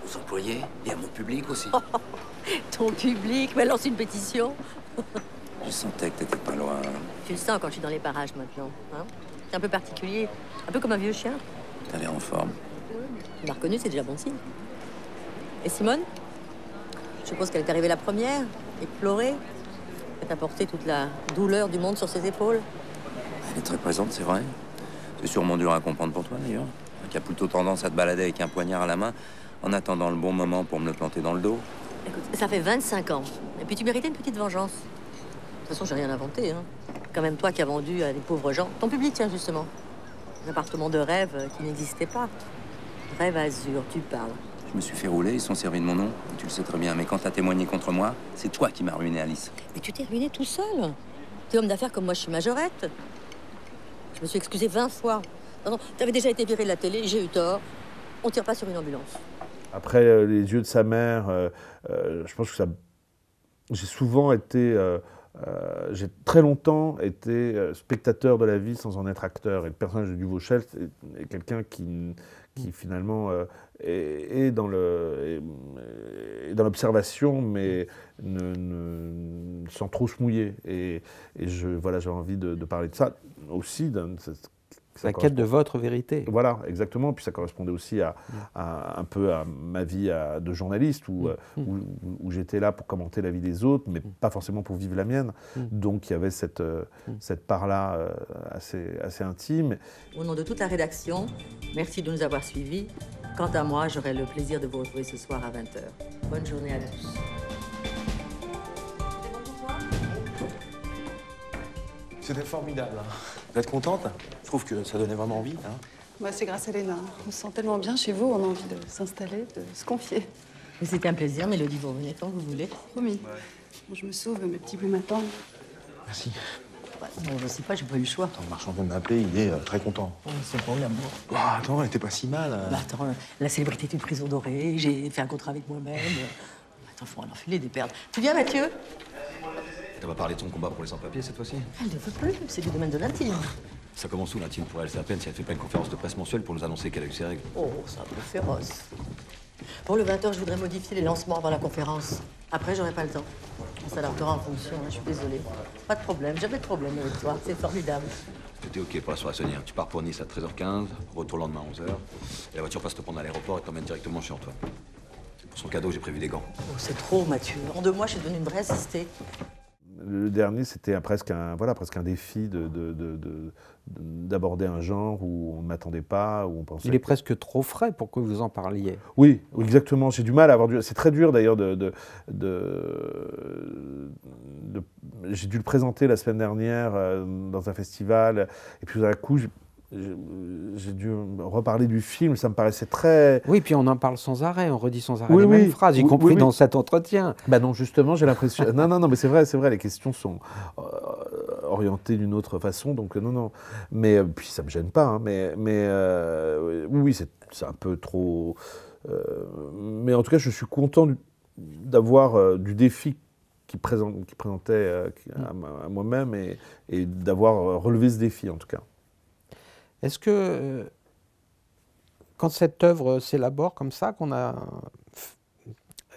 Aux employés et à mon public aussi. Ton public, mais lance une pétition. Je sentais que t'étais pas loin. Tu le sens quand je suis dans les parages maintenant. Hein c'est un peu particulier. Un peu comme un vieux chien. T'as l'air en forme. Tu m'as reconnu, c'est déjà bon signe. Et Simone? Je suppose qu'elle est arrivée la première, éplorée. Elle t'a porté toute la douleur du monde sur ses épaules. Elle est très présente, c'est vrai. C'est sûrement dur à comprendre pour toi, d'ailleurs. Qui a plutôt tendance à te balader avec un poignard à la main en attendant le bon moment pour me le planter dans le dos. Écoute, ça fait 25 ans. Et puis tu méritais une petite vengeance. De toute façon, j'ai rien inventé. Hein. Quand même toi qui as vendu à des pauvres gens. Ton public, tiens, justement. Un appartement de rêve euh, qui n'existait pas. Rêve azur, tu parles. Je me suis fait rouler, ils sont servis de mon nom. Tu le sais très bien, mais quand t'as témoigné contre moi, c'est toi qui m'as ruiné, Alice. Mais tu t'es ruiné tout seul. T'es homme d'affaires comme moi, je suis majorette. Je me suis excusée 20 fois. Non, non, t'avais déjà été viré de la télé, j'ai eu tort. On tire pas sur une ambulance. Après euh, les yeux de sa mère, euh, euh, je pense que ça. J'ai souvent été. j'ai très longtemps été spectateur de la vie sans en être acteur. Et le personnage de Duvauchel est, est quelqu'un qui, qui finalement est dans l'observation, mais sans trop se mouiller. Et, et je voilà, j'ai envie de, parler de ça aussi. La quête de votre vérité. voilà, exactement. Puis ça correspondait aussi à, à- un peu à ma vie à- de journaliste, où, euh, où, où j'étais là pour commenter la vie des autres, mais pas forcément pour vivre la mienne. Donc il y avait cette, euh, cette part-là euh, assez, assez intime. Au nom de toute la rédaction, merci de nous avoir suivis. Quant à moi, j'aurai le plaisir de vous retrouver ce soir à 20h. Bonne journée à tous. C'était formidable. hein. Vous êtes contente? Je trouve que ça donnait vraiment envie. Hein. Bah, c'est grâce à Léna. On se sent tellement bien chez vous, on a envie de s'installer, de se confier. C'était un plaisir, Mélodie, vous revenez quand vous voulez. Promis. Bon, je me sauve, mes petits blues m'attendent. Merci. Bon, je sais pas, j'ai pas eu le choix. Attends, le marchand vient de m'appeler, il est euh, très content. Oh, c'est beau l'amour. Oh, attends, elle était pas si mal. euh. Bah, attends, la célébrité est une prison dorée, j'ai fait un contrat avec moi-même. Attends, faut en enfiler des perles. Tu viens, Mathieu? Elle va parler de son combat pour les sans-papiers cette fois-ci? Elle ne veut plus, c'est du domaine de l'intime. Ça commence où l'intime? Pour elle C'est à peine si elle fait pas une conférence de presse mensuelle pour nous annoncer qu'elle a eu ses règles. Oh, c'est un peu féroce. Pour le 20h, je voudrais modifier les lancements avant la conférence. Après, j'aurai pas le temps. On s'adaptera en fonction, hein, je suis désolée. Pas de problème, jamais de problème avec toi, c'est formidable. Est ok pour la soirée sonnière. Tu pars pour Nice à 13h15, retour le lendemain à 11h. Et la voiture passe te prendre à l'aéroport et t'emmène directement chez Antoine. Pour son cadeau, j'ai prévu des gants. Oh, c'est trop, Mathieu. En deux mois, je suis devenue une vraie assistée. Le dernier, c'était presque, un, voilà, presque un défi de- de- de- de- d'aborder un genre où on ne m'attendait pas, où on pensait. Il est que- presque trop frais pour que vous en parliez. Oui, exactement. J'ai du mal à avoir du. C'est très dur d'ailleurs de. J'ai dû le présenter la semaine dernière euh, dans un festival, et puis tout d'un coup, j'ai- j'ai dû reparler du film. Ça me paraissait très. Oui, puis on en parle sans arrêt, on redit sans arrêt Oui, les oui. mêmes phrases, y Oui, compris dans cet entretien. Bah non, justement, j'ai l'impression. non, non, non, mais c'est vrai, c'est vrai, les questions sont euh, orientées d'une autre façon, donc euh, non, non. Mais euh, puis ça me gêne pas, hein, mais, mais euh, oui, c'est un peu trop. euh, mais en tout cas, je suis content d'avoir euh, du défi qui, présentait euh, qui- à, moi-même et, et d'avoir euh, relevé ce défi en tout cas. Est-ce que euh, quand cette œuvre s'élabore comme ça, qu'on a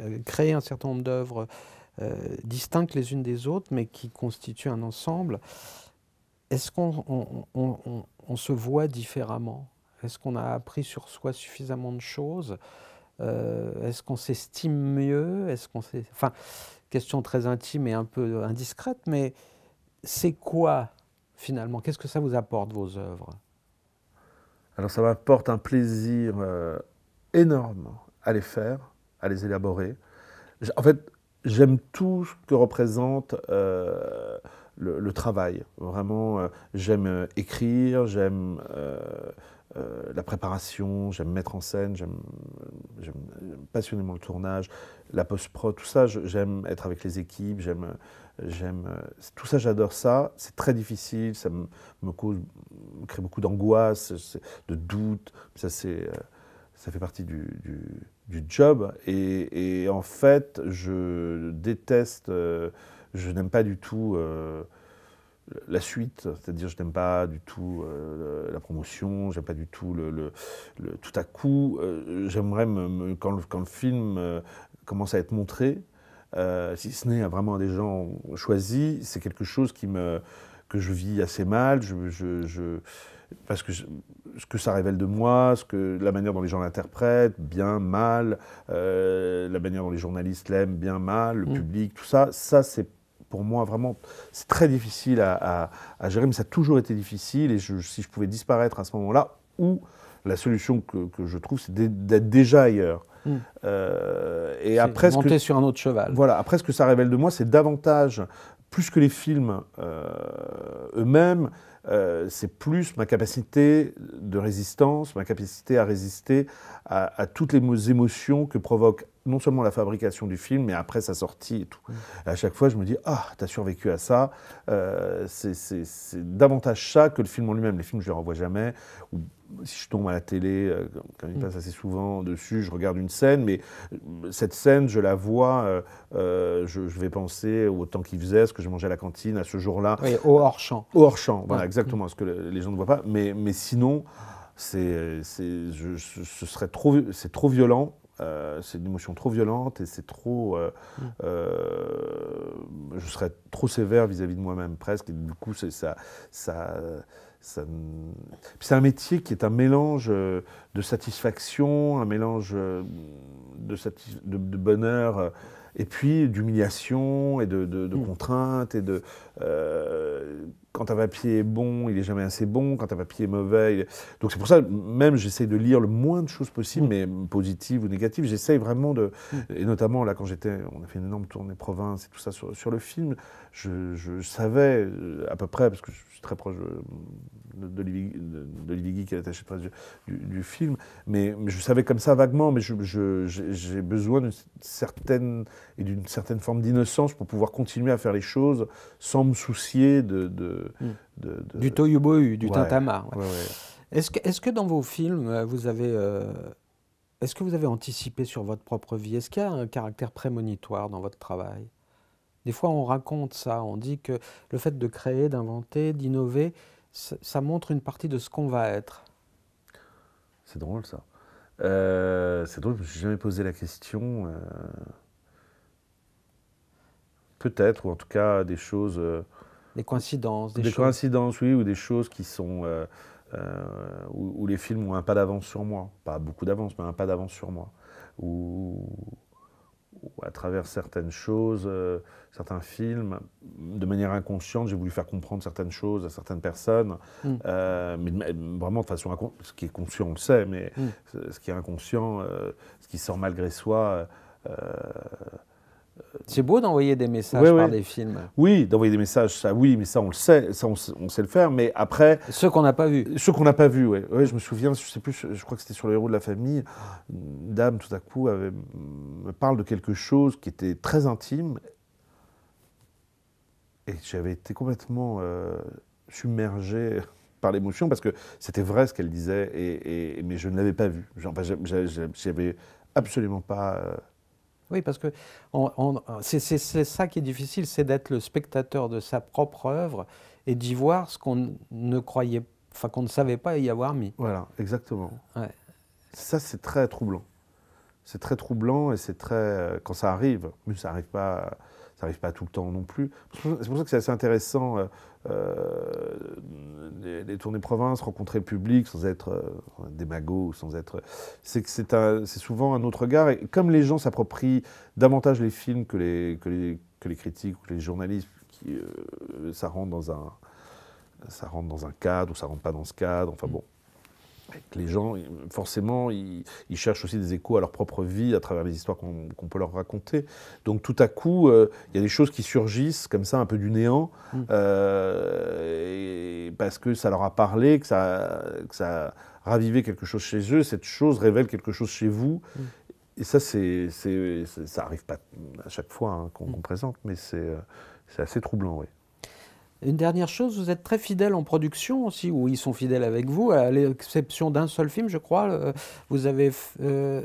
euh, créé un certain nombre d'œuvres euh, distinctes les unes des autres, mais qui constituent un ensemble, est-ce qu'on on- on- on- on se voit différemment? Est-ce qu'on a appris sur soi suffisamment de choses? Est-ce qu'on s'estime mieux? Enfin, question très intime et un peu indiscrète, mais c'est quoi finalement? Qu'est-ce que ça vous apporte vos œuvres? Alors ça m'apporte un plaisir euh, énorme à les faire, à les élaborer. En fait, j'aime tout ce que représente euh, le, travail. Vraiment, euh, j'aime écrire, j'aime la préparation, j'aime mettre en scène, j'aime passionnément le tournage, la post-prod, tout ça, j'aime être avec les équipes, j'aime j'aime euh, tout ça, j'adore ça. C'est très difficile, ça me, cause, crée beaucoup d'angoisse, de doute. Ça, c'est, euh, ça fait partie du, du- job. Et, en fait, je déteste, euh, je n'aime pas du tout. la suite, c'est-à-dire je n'aime pas du tout la promotion, j'aime pas du tout le, le- tout à coup, j'aimerais me- me- quand, quand le film commence à être montré, euh, si ce n'est à vraiment des gens choisis, c'est quelque chose qui me, que je vis assez mal, je, je- je- parce que ce que ça révèle de moi, ce que, la manière dont les gens l'interprètent, bien, mal, euh, la manière dont les journalistes l'aiment, bien, mal, le Mm. public, tout ça, ça c'est pour moi vraiment, c'est très difficile à, à- à gérer, mais ça a toujours été difficile, et si je pouvais disparaître à ce moment-là, ou la solution que, que je trouve, c'est d'être déjà ailleurs. Mm. Euh, et après, ce que- monter sur un autre cheval. Voilà, après ce que ça révèle de moi, c'est davantage, plus que les films euh, eux-mêmes, euh, c'est plus ma capacité de résistance, ma capacité à résister à, à toutes les mo- émotions que provoque non seulement la fabrication du film, mais après sa sortie et tout. Et à chaque fois, je me dis, ah, t'as survécu à ça. Euh, c'est- davantage ça que le film en lui-même. Les films, je les revois jamais. Ou si je tombe à la télé, euh, comme il passe assez souvent dessus, je regarde une scène, mais euh, cette scène, je la vois, euh, je, je vais penser au temps qu'il faisait, ce que je mangeais à la cantine, à ce jour-là. Oui, au hors-champ. Au hors-champ, voilà, Ouais. exactement, ce que le- les gens ne voient pas. Mais, mais sinon, c'est, c'est, je- je- ce serait trop, c'est trop violent. euh, c'est une émotion trop violente et c'est trop. euh, euh, je serais trop sévère vis-à-vis de moi-même presque. Et du coup, c'est ça. ça, ça c'est un métier qui est un mélange euh, de satisfaction, un mélange euh, de, satis- de, de bonheur. euh, et puis d'humiliation et de, de- de contraintes et de euh, quand un papier est bon, il est jamais assez bon. Quand un papier est mauvais, il est- donc c'est pour ça même j'essaie de lire le moins de choses possible, mais positives ou négatives. J'essaie vraiment de et notamment là quand j'étais, on a fait une énorme tournée province et tout ça sur, sur le film, je, je savais euh, à peu près parce que je suis très proche de- de, d'Olivier Guy qui est attaché de du, du- film, mais, mais je savais comme ça vaguement, mais j'ai besoin d'une certaine et d'une certaine forme d'innocence pour pouvoir continuer à faire les choses sans me soucier de, de, de- de- Du tohu-bohu, du Ouais, tintamarre. ouais. ouais, ouais. Est-ce que, est que dans vos films, euh, vous avez, euh, est-ce que vous avez anticipé sur votre propre vie? Est-ce qu'il y a un caractère prémonitoire dans votre travail? Des fois, on raconte ça, on dit que le fait de créer, d'inventer, d'innover, ça, ça montre une partie de ce qu'on va être. C'est drôle ça. Euh, c'est drôle, je me suis jamais posé la question. euh, Peut-être, ou en tout cas des choses. euh, Des coïncidences, des, des choses. coïncidences, oui, ou des choses qui sont. euh, euh, où, où les films ont un pas d'avance sur moi. Pas beaucoup d'avance, mais un pas d'avance sur moi. Ou, à travers certaines choses, euh, certains films, de manière inconsciente, j'ai voulu faire comprendre certaines choses à certaines personnes. Mm. Euh, mais vraiment de façon inconsciente. Ce qui est conscient, on le sait, mais Mm. ce- ce qui est inconscient, euh, ce qui sort malgré soi. C'est beau d'envoyer des messages Ouais, par des films. Oui, d'envoyer des messages, ça oui, mais ça on le sait, ça on, sait- on sait le faire, mais après... Ceux qu'on n'a pas vus. Ceux qu'on n'a pas vus, oui. Ouais, je me souviens, je sais plus, je crois que c'était sur le héros de la famille, une dame tout à coup avait- me parle de quelque chose qui était très intime, et j'avais été complètement euh, submergé par l'émotion, parce que c'était vrai ce qu'elle disait, et, et- mais je ne l'avais pas vu. J'avais absolument pas... euh, Oui, parce que c'est ça qui est difficile, c'est d'être le spectateur de sa propre œuvre et d'y voir ce qu'on ne croyait, enfin qu'on ne savait pas y avoir mis. Voilà, exactement. Ouais. Ça, c'est très troublant. C'est très troublant et c'est très. euh, quand ça arrive, mais ça n'arrive pas, ça arrive pas tout le temps non plus. C'est pour ça que c'est assez intéressant, euh, euh, les, les tournées province, rencontrer le public sans être euh, démago, sans être. C'est souvent un autre regard. Et comme les gens s'approprient davantage les films que les, que les, que les critiques ou que les journalistes, euh, ça rentre dans un. Ça rentre dans un cadre ou ça rentre pas dans ce cadre. Enfin bon. Que les gens, forcément, ils, ils cherchent aussi des échos à leur propre vie à travers les histoires qu'on peut leur raconter. Donc tout à coup, euh, il y a des choses qui surgissent comme ça, un peu du néant, Mm. euh, et parce que ça leur a parlé, que ça, que ça a ravivé quelque chose chez eux. Cette chose révèle quelque chose chez vous. Mm. Et ça, c'est, ça arrive pas à chaque fois hein, qu'on Mm. qu'on présente, mais c'est, euh, c'est assez troublant, oui. Une dernière chose, vous êtes très fidèle en production aussi, ou ils sont fidèles avec vous, à l'exception d'un seul film, je crois. euh, Vous avez. euh,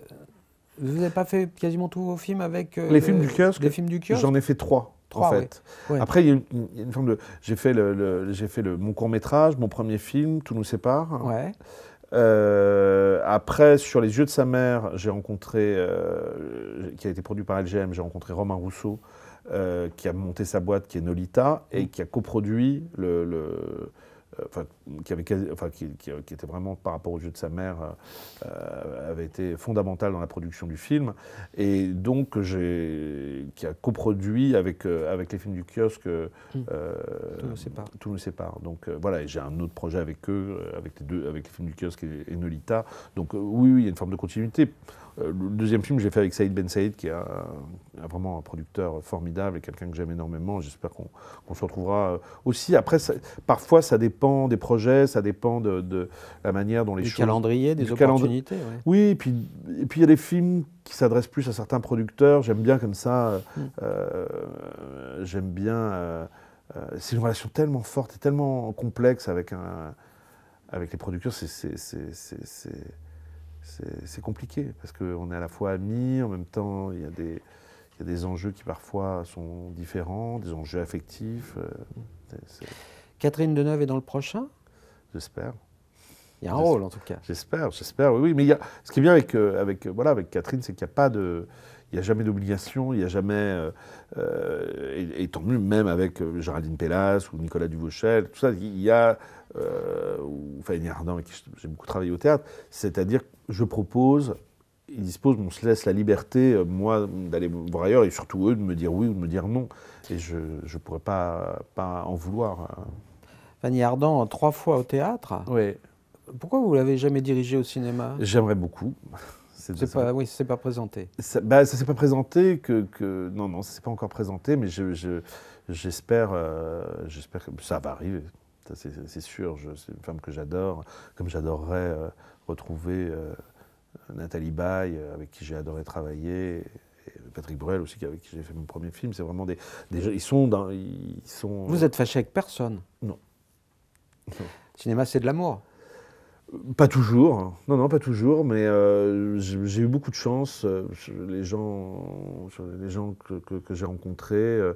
vous n'avez pas fait quasiment tous vos films avec. euh, Les films du kiosque, Les films du kiosque J'en ai fait trois. Trois, en fait. Ouais. Après, il y a une, il y a une forme de. J'ai fait, le, le- j'ai fait le, mon court métrage, mon premier film, Tout nous sépare. Ouais. Euh, après, sur Les yeux de sa mère, j'ai rencontré, euh, qui a été produit par LGM, j'ai rencontré Romain Rousseau, euh, qui a monté sa boîte, qui est Nolita, et qui a coproduit le. le- euh, Enfin, qui, avait enfin, qui, qui- qui était vraiment, par rapport aux yeux de sa mère, euh, avait été fondamental dans la production du film. Et donc, qui a coproduit avec, euh, avec les films du kiosque. euh, Mm. Tout nous sépare. Tout nous sépare. Donc voilà, j'ai un autre projet avec eux, avec les deux, avec les films du kiosque et, et Nolita. Donc oui, oui, il y a une forme de continuité. Euh, le deuxième film, j'ai fait avec Saïd Ben Saïd, qui est un- un- vraiment un producteur formidable et quelqu'un que j'aime énormément. J'espère qu'on se retrouvera euh, aussi. Après, ça- parfois, ça dépend des projets, ça dépend de, de la manière dont les Du choses... calendrier, des du opportunités, ouais. Oui, et puis et puis il y a des films qui s'adressent plus à certains producteurs. J'aime bien comme ça. euh, Mm. euh, J'aime bien. euh, euh, c'est une relation tellement forte et tellement complexe avec un avec les producteurs. C'est c'est- compliqué parce qu'on est à la fois amis, en même temps il y a des il y a des enjeux qui parfois sont différents, des enjeux affectifs. euh, Catherine Deneuve est dans le prochain? J'espère. Il y a un rôle, en tout cas. J'espère, j'espère, oui, oui. Mais il y a, ce qui est bien avec, euh, avec, euh, voilà, avec Catherine, c'est qu'il n'y a pas de. Il n'y a jamais d'obligation, il n'y a jamais. euh, euh, et, et tant mieux, même avec euh, Géraldine Pellas ou Nicolas Duvauchel, tout ça, il y a. Euh, ou Fanny Ardant, avec qui j'ai beaucoup travaillé au théâtre, c'est-à-dire je propose, ils disposent, on se laisse la liberté, euh, moi, d'aller voir ailleurs, et surtout eux, de me dire oui ou de me dire non. Et je ne pourrais pas, pas en vouloir. Fanny Ardant, trois fois au théâtre? Oui. Pourquoi vous l'avez jamais dirigé au cinéma? J'aimerais beaucoup. C'est pas, oui, c'est pas présenté. Ça, bah, ça s'est pas présenté que, que- non non ça s'est pas encore présenté mais je, je- j'espère euh, j'espère que ça va arriver c'est, sûr c'est une femme que j'adore comme j'adorerais euh, retrouver euh, Nathalie Baye avec qui j'ai adoré travailler et Patrick Bruel aussi avec qui j'ai fait mon premier film c'est vraiment des, ils sont dans ils sont Vous êtes fâché avec personne? Non. Le cinéma, c'est de l'amour. Pas toujours, non, non, pas toujours, mais euh, j'ai eu beaucoup de chance. euh, les gens, les gens que, j'ai rencontrés, euh,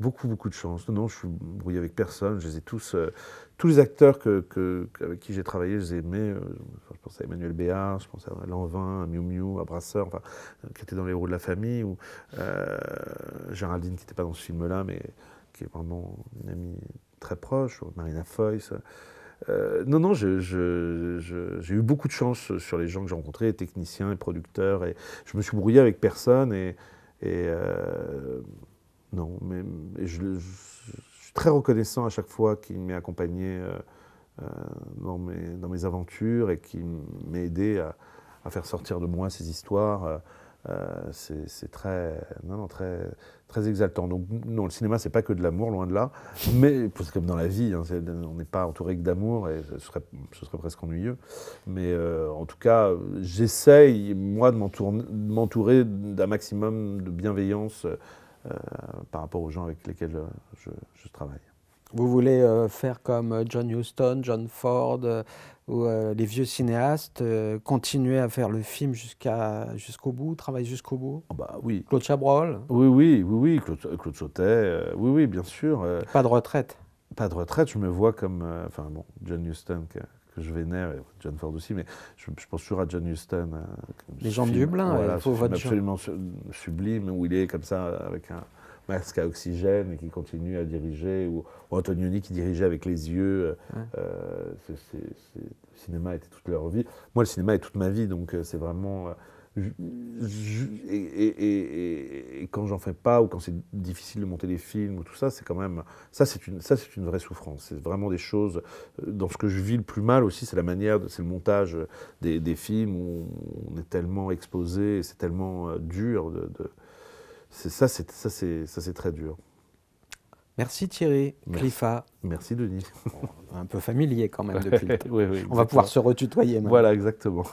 beaucoup, beaucoup de chance. Non, non, je suis brouillé avec personne. Je les ai tous, tous les acteurs avec qui j'ai travaillé, je les ai aimés. je pense à Emmanuel Béard, je pense à Lanvin, à Miu Miu, à Brasseur, enfin, qui étaient dans les héros de la famille, ou Géraldine qui n'était pas dans ce film-là, mais qui est vraiment une amie très proche, Marina Foïs. Euh, non, non, j'ai eu beaucoup de chance sur les gens que j'ai rencontrés, techniciens, les producteurs, et je me suis brouillé avec personne, et, et, euh, non, mais et je, suis très reconnaissant à chaque fois qu'il m'ait accompagné euh, dans, mes, aventures et qui m'a aidé à faire sortir de moi ces histoires. Euh, c'est très, non, non, très, très exaltant. Donc, non, le cinéma, c'est pas que de l'amour, loin de là. Mais c'est comme dans la vie, hein, on n'est pas entouré que d'amour et ce serait, ce serait presque ennuyeux. Mais euh, en tout cas, j'essaye, moi, de m'entourer d'un maximum de bienveillance euh, par rapport aux gens avec lesquels je, travaille. Vous voulez faire comme John Huston, John Ford ou euh, les vieux cinéastes, euh, continuer à faire le film jusqu'à jusqu'au bout, travailler jusqu'au bout bah oui. Claude Chabrol Oui, oui, oui, oui, Claude, Claude Sautet, euh, oui, oui, bien sûr. Pas de retraite Pas de retraite, je me vois comme, enfin bon, John Huston que, que je vénère, et John Ford aussi, mais je, je pense toujours à John Huston. Les gens de Dublin, voilà, il faut votre absolument su- sublime où il est comme ça avec un masque à oxygène et qui continue à diriger, ou, ou Antonioni qui dirigeait avec les yeux. euh, euh, le cinéma était toute leur vie. Moi, le cinéma est toute ma vie, donc euh, c'est vraiment. je- je- et, et- et- et quand j'en fais pas ou quand c'est difficile de monter des films ou tout ça, c'est quand même ça c'est une ça c'est une vraie souffrance. C'est vraiment des choses dans ce que je vis le plus mal aussi, c'est la manière, c'est le montage des, des films où on est tellement exposé, c'est tellement dur de, ça c'est ça c'est ça c'est très dur. Merci Thierry, Merci. Cliffa. Merci Denis. Un peu familier quand même depuis le temps. Oui, oui, On va pouvoir se retutoyer maintenant. Voilà exactement.